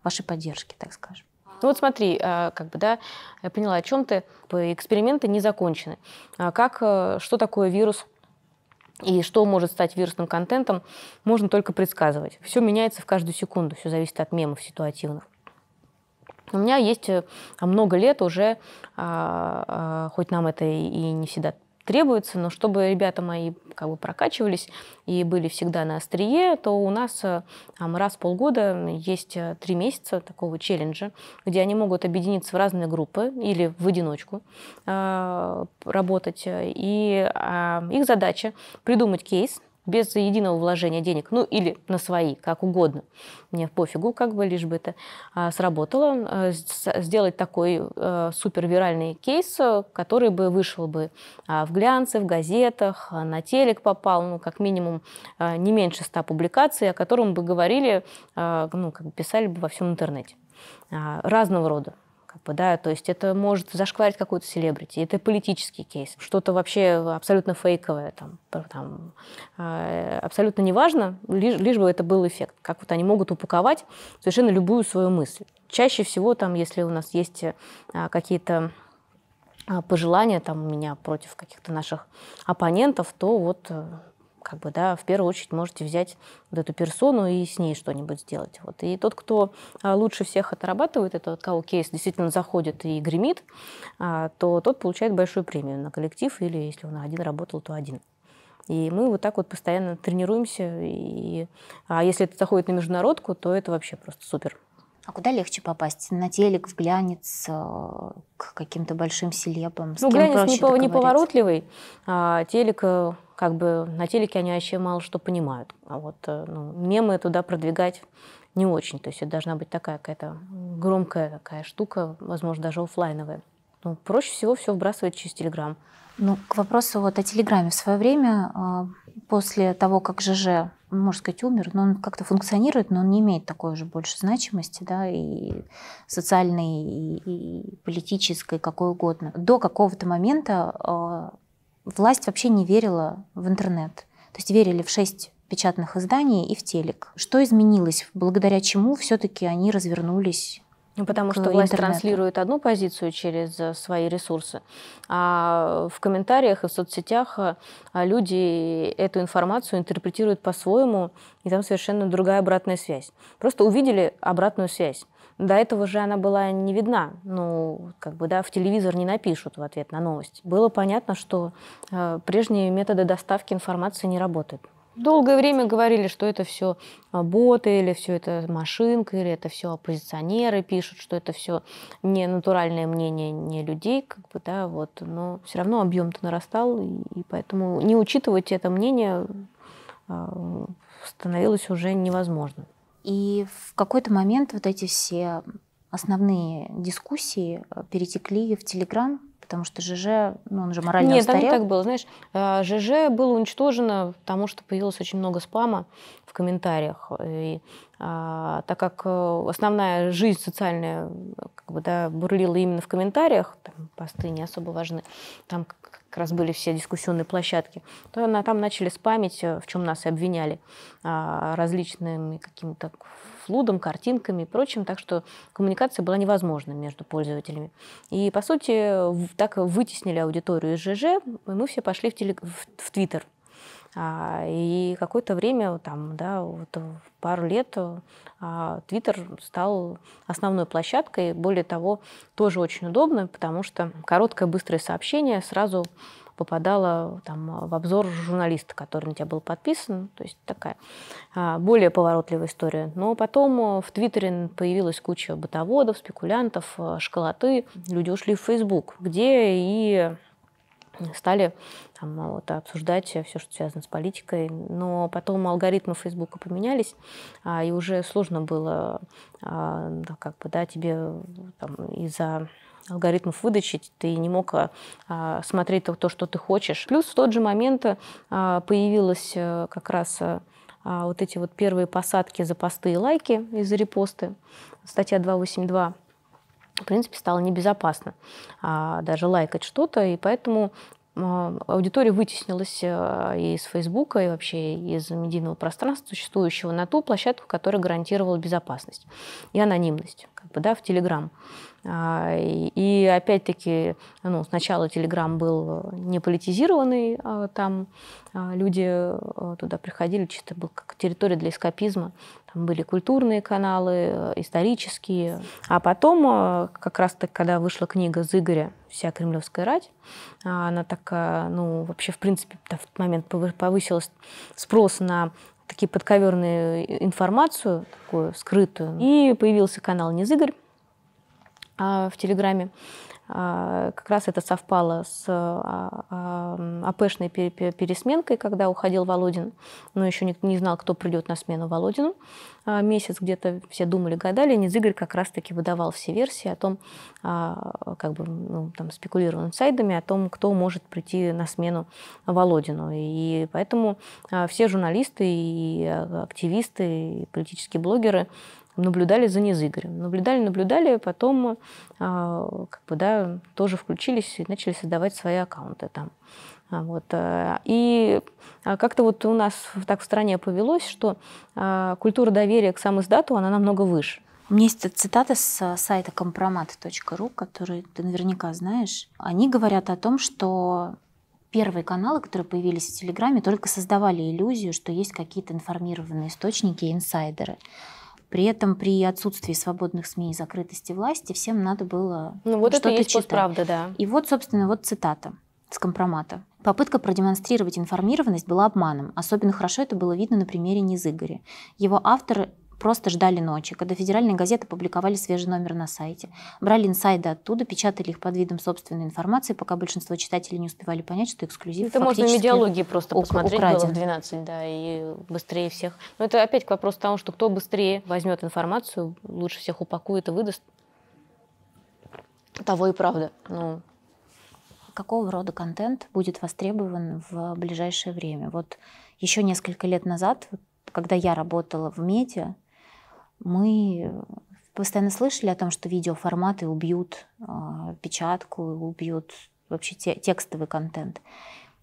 вашей поддержке, так скажем. Ну вот смотри, а, как бы, да, я поняла, о чем ты. Эксперименты не закончены. А как, э, что такое вирус и что может стать вирусным контентом, можно только предсказывать. Все меняется в каждую секунду, все зависит от мемов ситуативных. У меня есть э, много лет уже, а, хоть нам это и не всегда требуется, но чтобы ребята мои как бы прокачивались и были всегда на острие, то у нас там, э, раз в полгода есть э, три месяца такого челленджа, где они могут объединиться в разные группы или в одиночку э, работать. И э, их задача придумать кейс, без единого вложения денег, ну или на свои, как угодно. Мне пофигу, как бы, лишь бы это а, сработало. А, сделать такой а, супервиральный кейс, который бы вышел бы а, в глянце, в газетах, а, на телек попал, ну, как минимум, а, не меньше ста публикаций, о котором бы говорили, а, ну, как бы писали бы во всем интернете. А, разного рода. Как бы, да, то есть это может зашкварить какую-то селебрити, это политический кейс, что-то вообще абсолютно фейковое, там, там, э, абсолютно неважно, лишь, лишь бы это был эффект, как вот они могут упаковать совершенно любую свою мысль. Чаще всего там, если у нас есть э, какие-то а, пожелания там у меня против каких-то наших оппонентов, то вот э, как бы, да, в первую очередь можете взять вот эту персону и с ней что-нибудь сделать. Вот. И тот, кто а, лучше всех отрабатывает, это вот кого кейс действительно заходит и гремит, а, то тот получает большую премию на коллектив, или если он один работал, то один. И мы вот так вот постоянно тренируемся. И... А если это заходит на международку, то это вообще просто супер. А куда легче попасть? На телек, в глянец, э, к каким-то большим селебам? С ну, глянец неповоротливый, а телек э, как бы на телеке они вообще мало что понимают. А вот э, ну, мемы туда продвигать не очень. То есть это должна быть такая какая-то громкая такая штука, возможно, даже офлайновая. Ну, проще всего все вбрасывать через Телеграм. Ну, к вопросу вот о Телеграме. В свое время, а, после того, как ЖЖ, можно сказать, умер, но он как-то функционирует, но он не имеет такой уже больше значимости, да, и социальной, и, и политической, какой угодно. До какого-то момента а, власть вообще не верила в интернет. То есть верили в шесть печатных изданий и в телек. Что изменилось, благодаря чему все-таки они развернулись ну, потому что власть интернету. транслирует одну позицию через э, свои ресурсы, а в комментариях и в соцсетях э, люди эту информацию интерпретируют по-своему, и там совершенно другая обратная связь. Просто увидели обратную связь. До этого же она была не видна. Ну, как бы, да, в телевизор не напишут в ответ на новость. Было понятно, что э, прежние методы доставки информации не работают. Долгое время говорили, что это все э, боты, или все это машинка, или это все оппозиционеры пишут, что это все не натуральное мнение не людей, как бы, да, вот. Но все равно объем-то нарастал, и, и поэтому не учитывать это мнение э, становилось уже невозможно. И в какой-то момент вот эти все основные дискуссии э, перетекли в Телеграм, потому что ЖЖ, ну, он же морально Нет, устарел. Нет, так было. Знаешь, э, ЖЖ было уничтожено, потому что появилось очень много спама в комментариях. И, а, так как э, основная жизнь социальная как бы, да, бурлила именно в комментариях, там посты не особо важны, там как раз были все дискуссионные площадки, то на, там начали спамить, э, в чем нас и обвиняли, а, различными какими-то флудом, картинками и прочим, так что коммуникация была невозможна между пользователями. И, по сути, так вытеснили аудиторию из ЖЖ, и мы все пошли в, теле... в Твиттер. А, и какое-то время, там, да, вот пару лет а, Твиттер стал основной площадкой. Более того, тоже очень удобно, потому что короткое, быстрое сообщение сразу попадало там, в обзор журналиста, который на тебя был подписан. То есть такая а, более поворотливая история. Но потом в Твиттере появилась куча ботоводов, спекулянтов, школоты. Люди ушли в Фейсбук, где и стали там, вот, обсуждать все, что связано с политикой. Но потом алгоритмы Фейсбука поменялись, а, и уже сложно было а, как бы, да, тебе из-за алгоритмов выдачи, ты не мог а, смотреть то, что ты хочешь. Плюс в тот же момент а, появилась а, как раз а, вот эти вот первые посадки за посты и лайки и за репосты. Статья 282 в принципе, стало небезопасно а, даже лайкать что-то, и поэтому а, аудитория вытеснилась а, из Фейсбука и вообще из медийного пространства существующего на ту площадку, которая гарантировала безопасность и анонимность, как бы, да, в Телеграм. А, и опять-таки, ну, сначала Телеграм был не политизированный, там люди туда приходили, чисто был как территория для эскапизма. Там были культурные каналы, исторические. А потом, как раз-таки, когда вышла книга Зыгоря «Вся кремлевская рать», она такая, ну, вообще, в принципе, в тот момент повысилась спрос на такие подковерные информацию, такую скрытую. И появился канал «Незыгорь», а, в Телеграме. А, как раз это совпало с а, АПшной пересменкой, когда уходил Володин, но еще не знал, кто придет на смену Володину. Месяц где-то все думали, гадали, Низыгорь как раз-таки выдавал все версии о том, как бы ну, там, спекулировал инсайдами о том, кто может прийти на смену Володину. И поэтому все журналисты и активисты, и политические блогеры наблюдали за Незыгорем. Наблюдали, наблюдали, потом а, как бы, да, тоже включились и начали создавать свои аккаунты там. А, вот. Э, и а, как-то вот у нас так в стране повелось, что культура доверия к сам издату, она намного выше. У меня есть цитата с сайта компромат.ру, который ты наверняка знаешь. Они говорят о том, что первые каналы, которые появились в Телеграме, только создавали иллюзию, что есть какие-то информированные источники инсайдеры. При этом при отсутствии свободных СМИ и закрытости власти всем надо было ну, вот что-то это есть читать. правда, да. И вот, собственно, вот цитата с компромата. Попытка продемонстрировать информированность была обманом. Особенно хорошо это было видно на примере Низыгоря. Его авторы просто ждали ночи, когда федеральные газеты публиковали свежий номер на сайте. Брали инсайды оттуда, печатали их под видом собственной информации, пока большинство читателей не успевали понять, что эксклюзив Это можно медиалогии просто посмотреть украден. было в 12, да, и быстрее всех. Но это опять к вопросу тому, что кто быстрее возьмет информацию, лучше всех упакует и выдаст, того и правда. Ну, какого рода контент будет востребован в ближайшее время. Вот еще несколько лет назад, когда я работала в медиа, мы постоянно слышали о том, что видеоформаты убьют э, печатку, убьют вообще те, текстовый контент.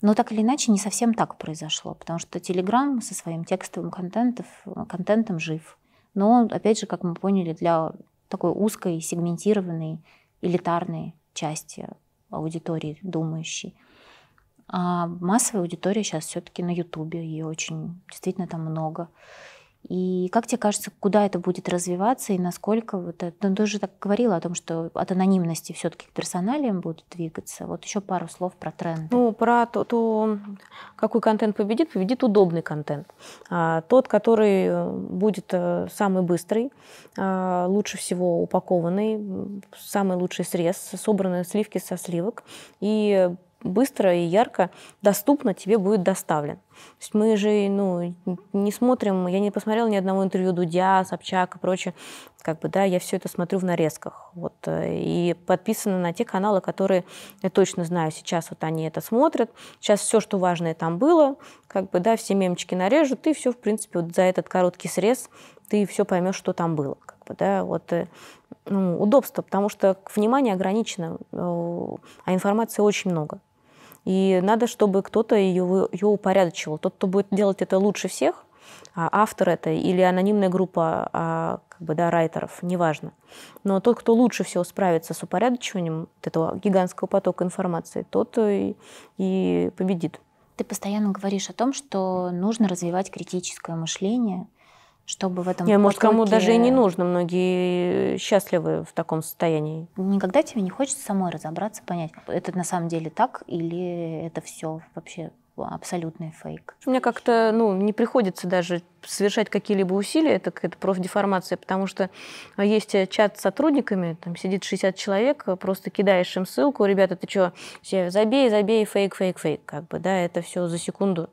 Но так или иначе не совсем так произошло, потому что Telegram со своим текстовым контентом, контентом жив. Но, опять же, как мы поняли, для такой узкой, сегментированной, элитарной части аудитории думающей. А массовая аудитория сейчас все-таки на Ютубе, ее очень действительно там много. И как тебе кажется, куда это будет развиваться и насколько вот это, ну, ты уже так говорила о том, что от анонимности все-таки к персоналиям будут двигаться. Вот еще пару слов про тренды. Ну, про то, то какой контент победит, победит удобный контент. А, тот, который э, будет э, самый быстрый, а, лучше всего упакованный, самый лучший срез, собранные сливки со сливок и быстро и ярко, доступно тебе будет доставлен. То есть мы же ну, не смотрим, я не посмотрела ни одного интервью Дудя, Собчак и прочее, как бы, да, я все это смотрю в нарезках. Вот, э, и подписаны на те каналы, которые я точно знаю, сейчас вот они это смотрят. Сейчас все, что важное там было, как бы, да, все мемчики нарежут, и все, в принципе, вот за этот короткий срез ты все поймешь, что там было. Как бы, да, вот, э, ну, удобство, потому что внимание ограничено, э, а информации очень много. И надо, чтобы кто-то ее, ее упорядочивал. Тот, кто будет делать это лучше всех, а автор это или анонимная группа а, как бы, да, райтеров, неважно. Но тот, кто лучше всего справится с упорядочиванием этого гигантского потока информации, тот и, и победит. Ты постоянно говоришь о том, что нужно развивать критическое мышление, чтобы в этом Нет, может, кому даже и не нужно. Многие счастливы в таком состоянии. Никогда тебе не хочется самой разобраться, понять, это на самом деле так или это все вообще абсолютный фейк. Меня как-то ну, не приходится даже совершать какие-либо усилия, это какая-то профдеформация, потому что есть чат с сотрудниками, там сидит 60 человек, просто кидаешь им ссылку, ребята, ты что, забей, забей, фейк, фейк, фейк, как бы, да, это все за секунду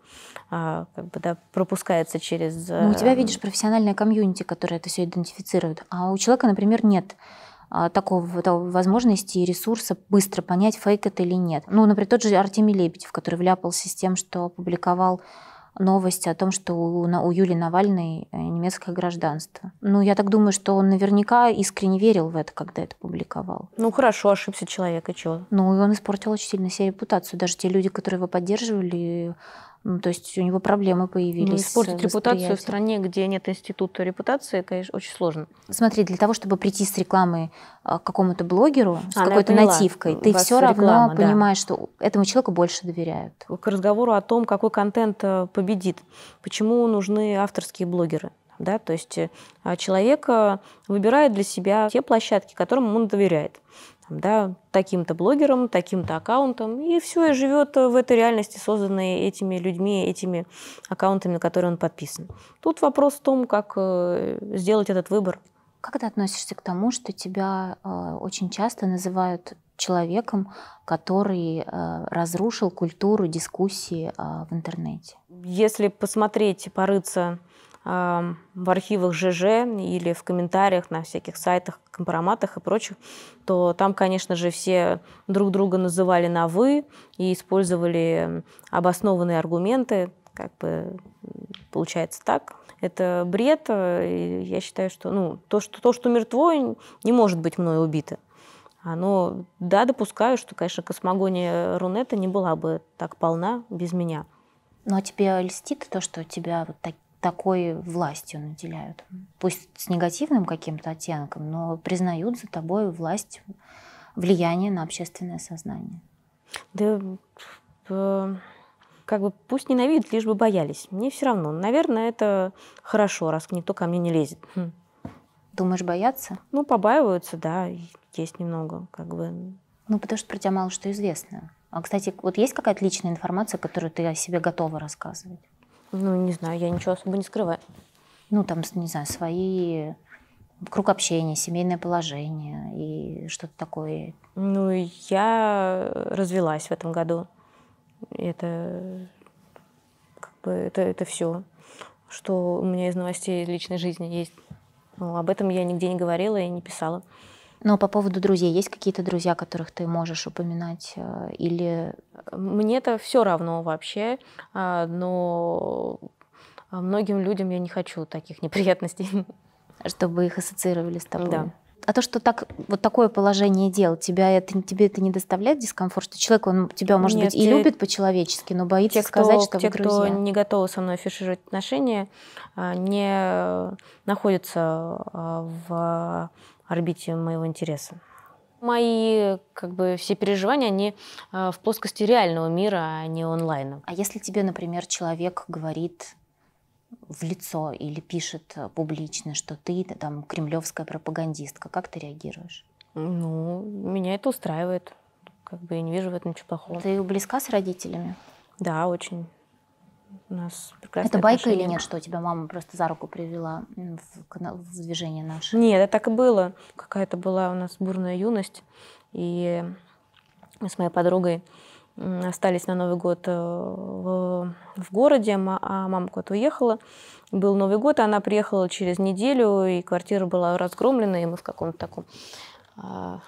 а, как бы, да, пропускается через... Ну, у тебя, э, видишь, профессиональная комьюнити, которая это все идентифицирует, а у человека, например, нет а, такого возможности и ресурса быстро понять, фейк это или нет. Ну, например, тот же Артемий Лебедев, который вляпался с тем, что опубликовал новости о том, что у, у Юли Навальной э, немецкое гражданство. Ну, я так думаю, что он наверняка искренне верил в это, когда это публиковал. Ну, хорошо, ошибся человек, и чего? Ну, и он испортил очень сильно себе репутацию. Даже те люди, которые его поддерживали, ну, то есть у него проблемы появились. Ну, испортить репутацию в стране, где нет института репутации, конечно, очень сложно. Смотри, для того, чтобы прийти с рекламой а, к какому-то блогеру, с а, какой-то нативкой, ты все равно да. понимаешь, что этому человеку больше доверяют. К разговору о том, какой контент э, победит, почему нужны авторские блогеры. Да? То есть э, человек э, выбирает для себя те площадки, которым он доверяет да, таким-то блогером, таким-то аккаунтом, и все, и живет в этой реальности, созданной этими людьми, этими аккаунтами, на которые он подписан. Тут вопрос в том, как э, сделать этот выбор. Как ты относишься к тому, что тебя э, очень часто называют человеком, который э, разрушил культуру дискуссии в интернете? Если посмотреть, порыться в архивах ЖЖ или в комментариях на всяких сайтах, компроматах и прочих, то там, конечно же, все друг друга называли на «вы» и использовали обоснованные аргументы, как бы получается так. Это бред, и я считаю, что, ну, то, что, то, что мертво, не может быть мной убито. Но да, допускаю, что, конечно, космогония Рунета не была бы так полна без меня. Ну а тебе льстит то, что у тебя вот так, такой властью наделяют. Пусть с негативным каким-то оттенком, но признают за тобой власть, влияние на общественное сознание. Да, э, как бы пусть ненавидят, лишь бы боялись. Мне все равно. Наверное, это хорошо, раз никто ко мне не лезет. Хм. Думаешь, боятся? Ну, побаиваются, да, есть немного, как бы. Ну, потому что про тебя мало что известно. А, кстати, вот есть какая-то личная информация, которую ты о себе готова рассказывать? Ну, не знаю, я ничего особо не скрываю. Ну, там, не знаю, свои круг общения, семейное положение и что-то такое. Ну, я развелась в этом году. Это как бы это, это все, что у меня из новостей личной жизни есть. Ну, об этом я нигде не говорила и не писала. Но по поводу друзей, есть какие-то друзья, которых ты можешь упоминать? Э, или... Мне это все равно вообще, а, но многим людям я не хочу таких неприятностей. Чтобы их ассоциировали с тобой. Да. А то, что так, вот такое положение дел, тебя это, тебе это не доставляет дискомфорт? Что человек, он тебя, может Нет, быть, и те, любит по-человечески, но боится те, сказать, кто, что те, вы друзья. кто не готовы со мной афишировать отношения, а, не находятся а, в орбите моего интереса. Мои как бы все переживания, они э, в плоскости реального мира, а не онлайна. А если тебе, например, человек говорит в лицо или пишет э, публично, что ты там кремлевская пропагандистка, как ты реагируешь? Ну, меня это устраивает. Как бы я не вижу в этом ничего плохого. Ты близка с родителями? Да, очень. У нас Это байка отношения. или нет, что тебя мама просто за руку привела в, в движение наше? Нет, это так и было. Какая-то была у нас бурная юность. И мы с моей подругой остались на Новый год э, в, в городе, а мама куда-то уехала. Был Новый год, она приехала через неделю, и квартира была разгромлена, и мы в каком-то таком а,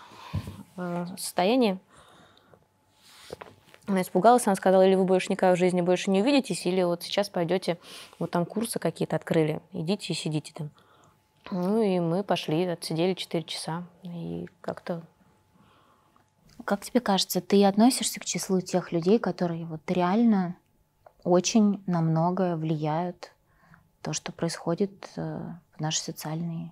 э, состоянии. Она испугалась, она сказала, или вы больше никогда в жизни больше не увидитесь, или вот сейчас пойдете, вот там курсы какие-то открыли, идите и сидите там. Ну и мы пошли, отсидели 4 часа, и как-то... Как тебе кажется, ты относишься к числу тех людей, которые вот реально очень на многое влияют то, что происходит э, в нашей социальной,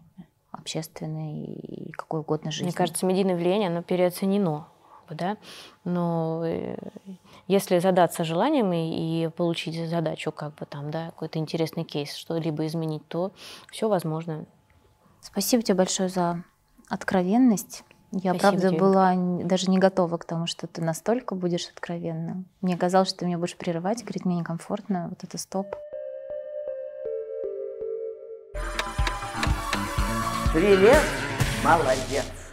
общественной и какой угодно жизни? Мне кажется, медийное влияние, оно переоценено бы, да, но э, если задаться желанием и, и получить задачу, как бы там, да, какой-то интересный кейс, что-либо изменить, то все возможно. Спасибо тебе большое за откровенность. Я, Спасибо правда, тебе. была даже не готова к тому, что ты настолько будешь откровенным. Мне казалось, что ты меня будешь прерывать, говорить, мне некомфортно, вот это стоп. Привет, молодец.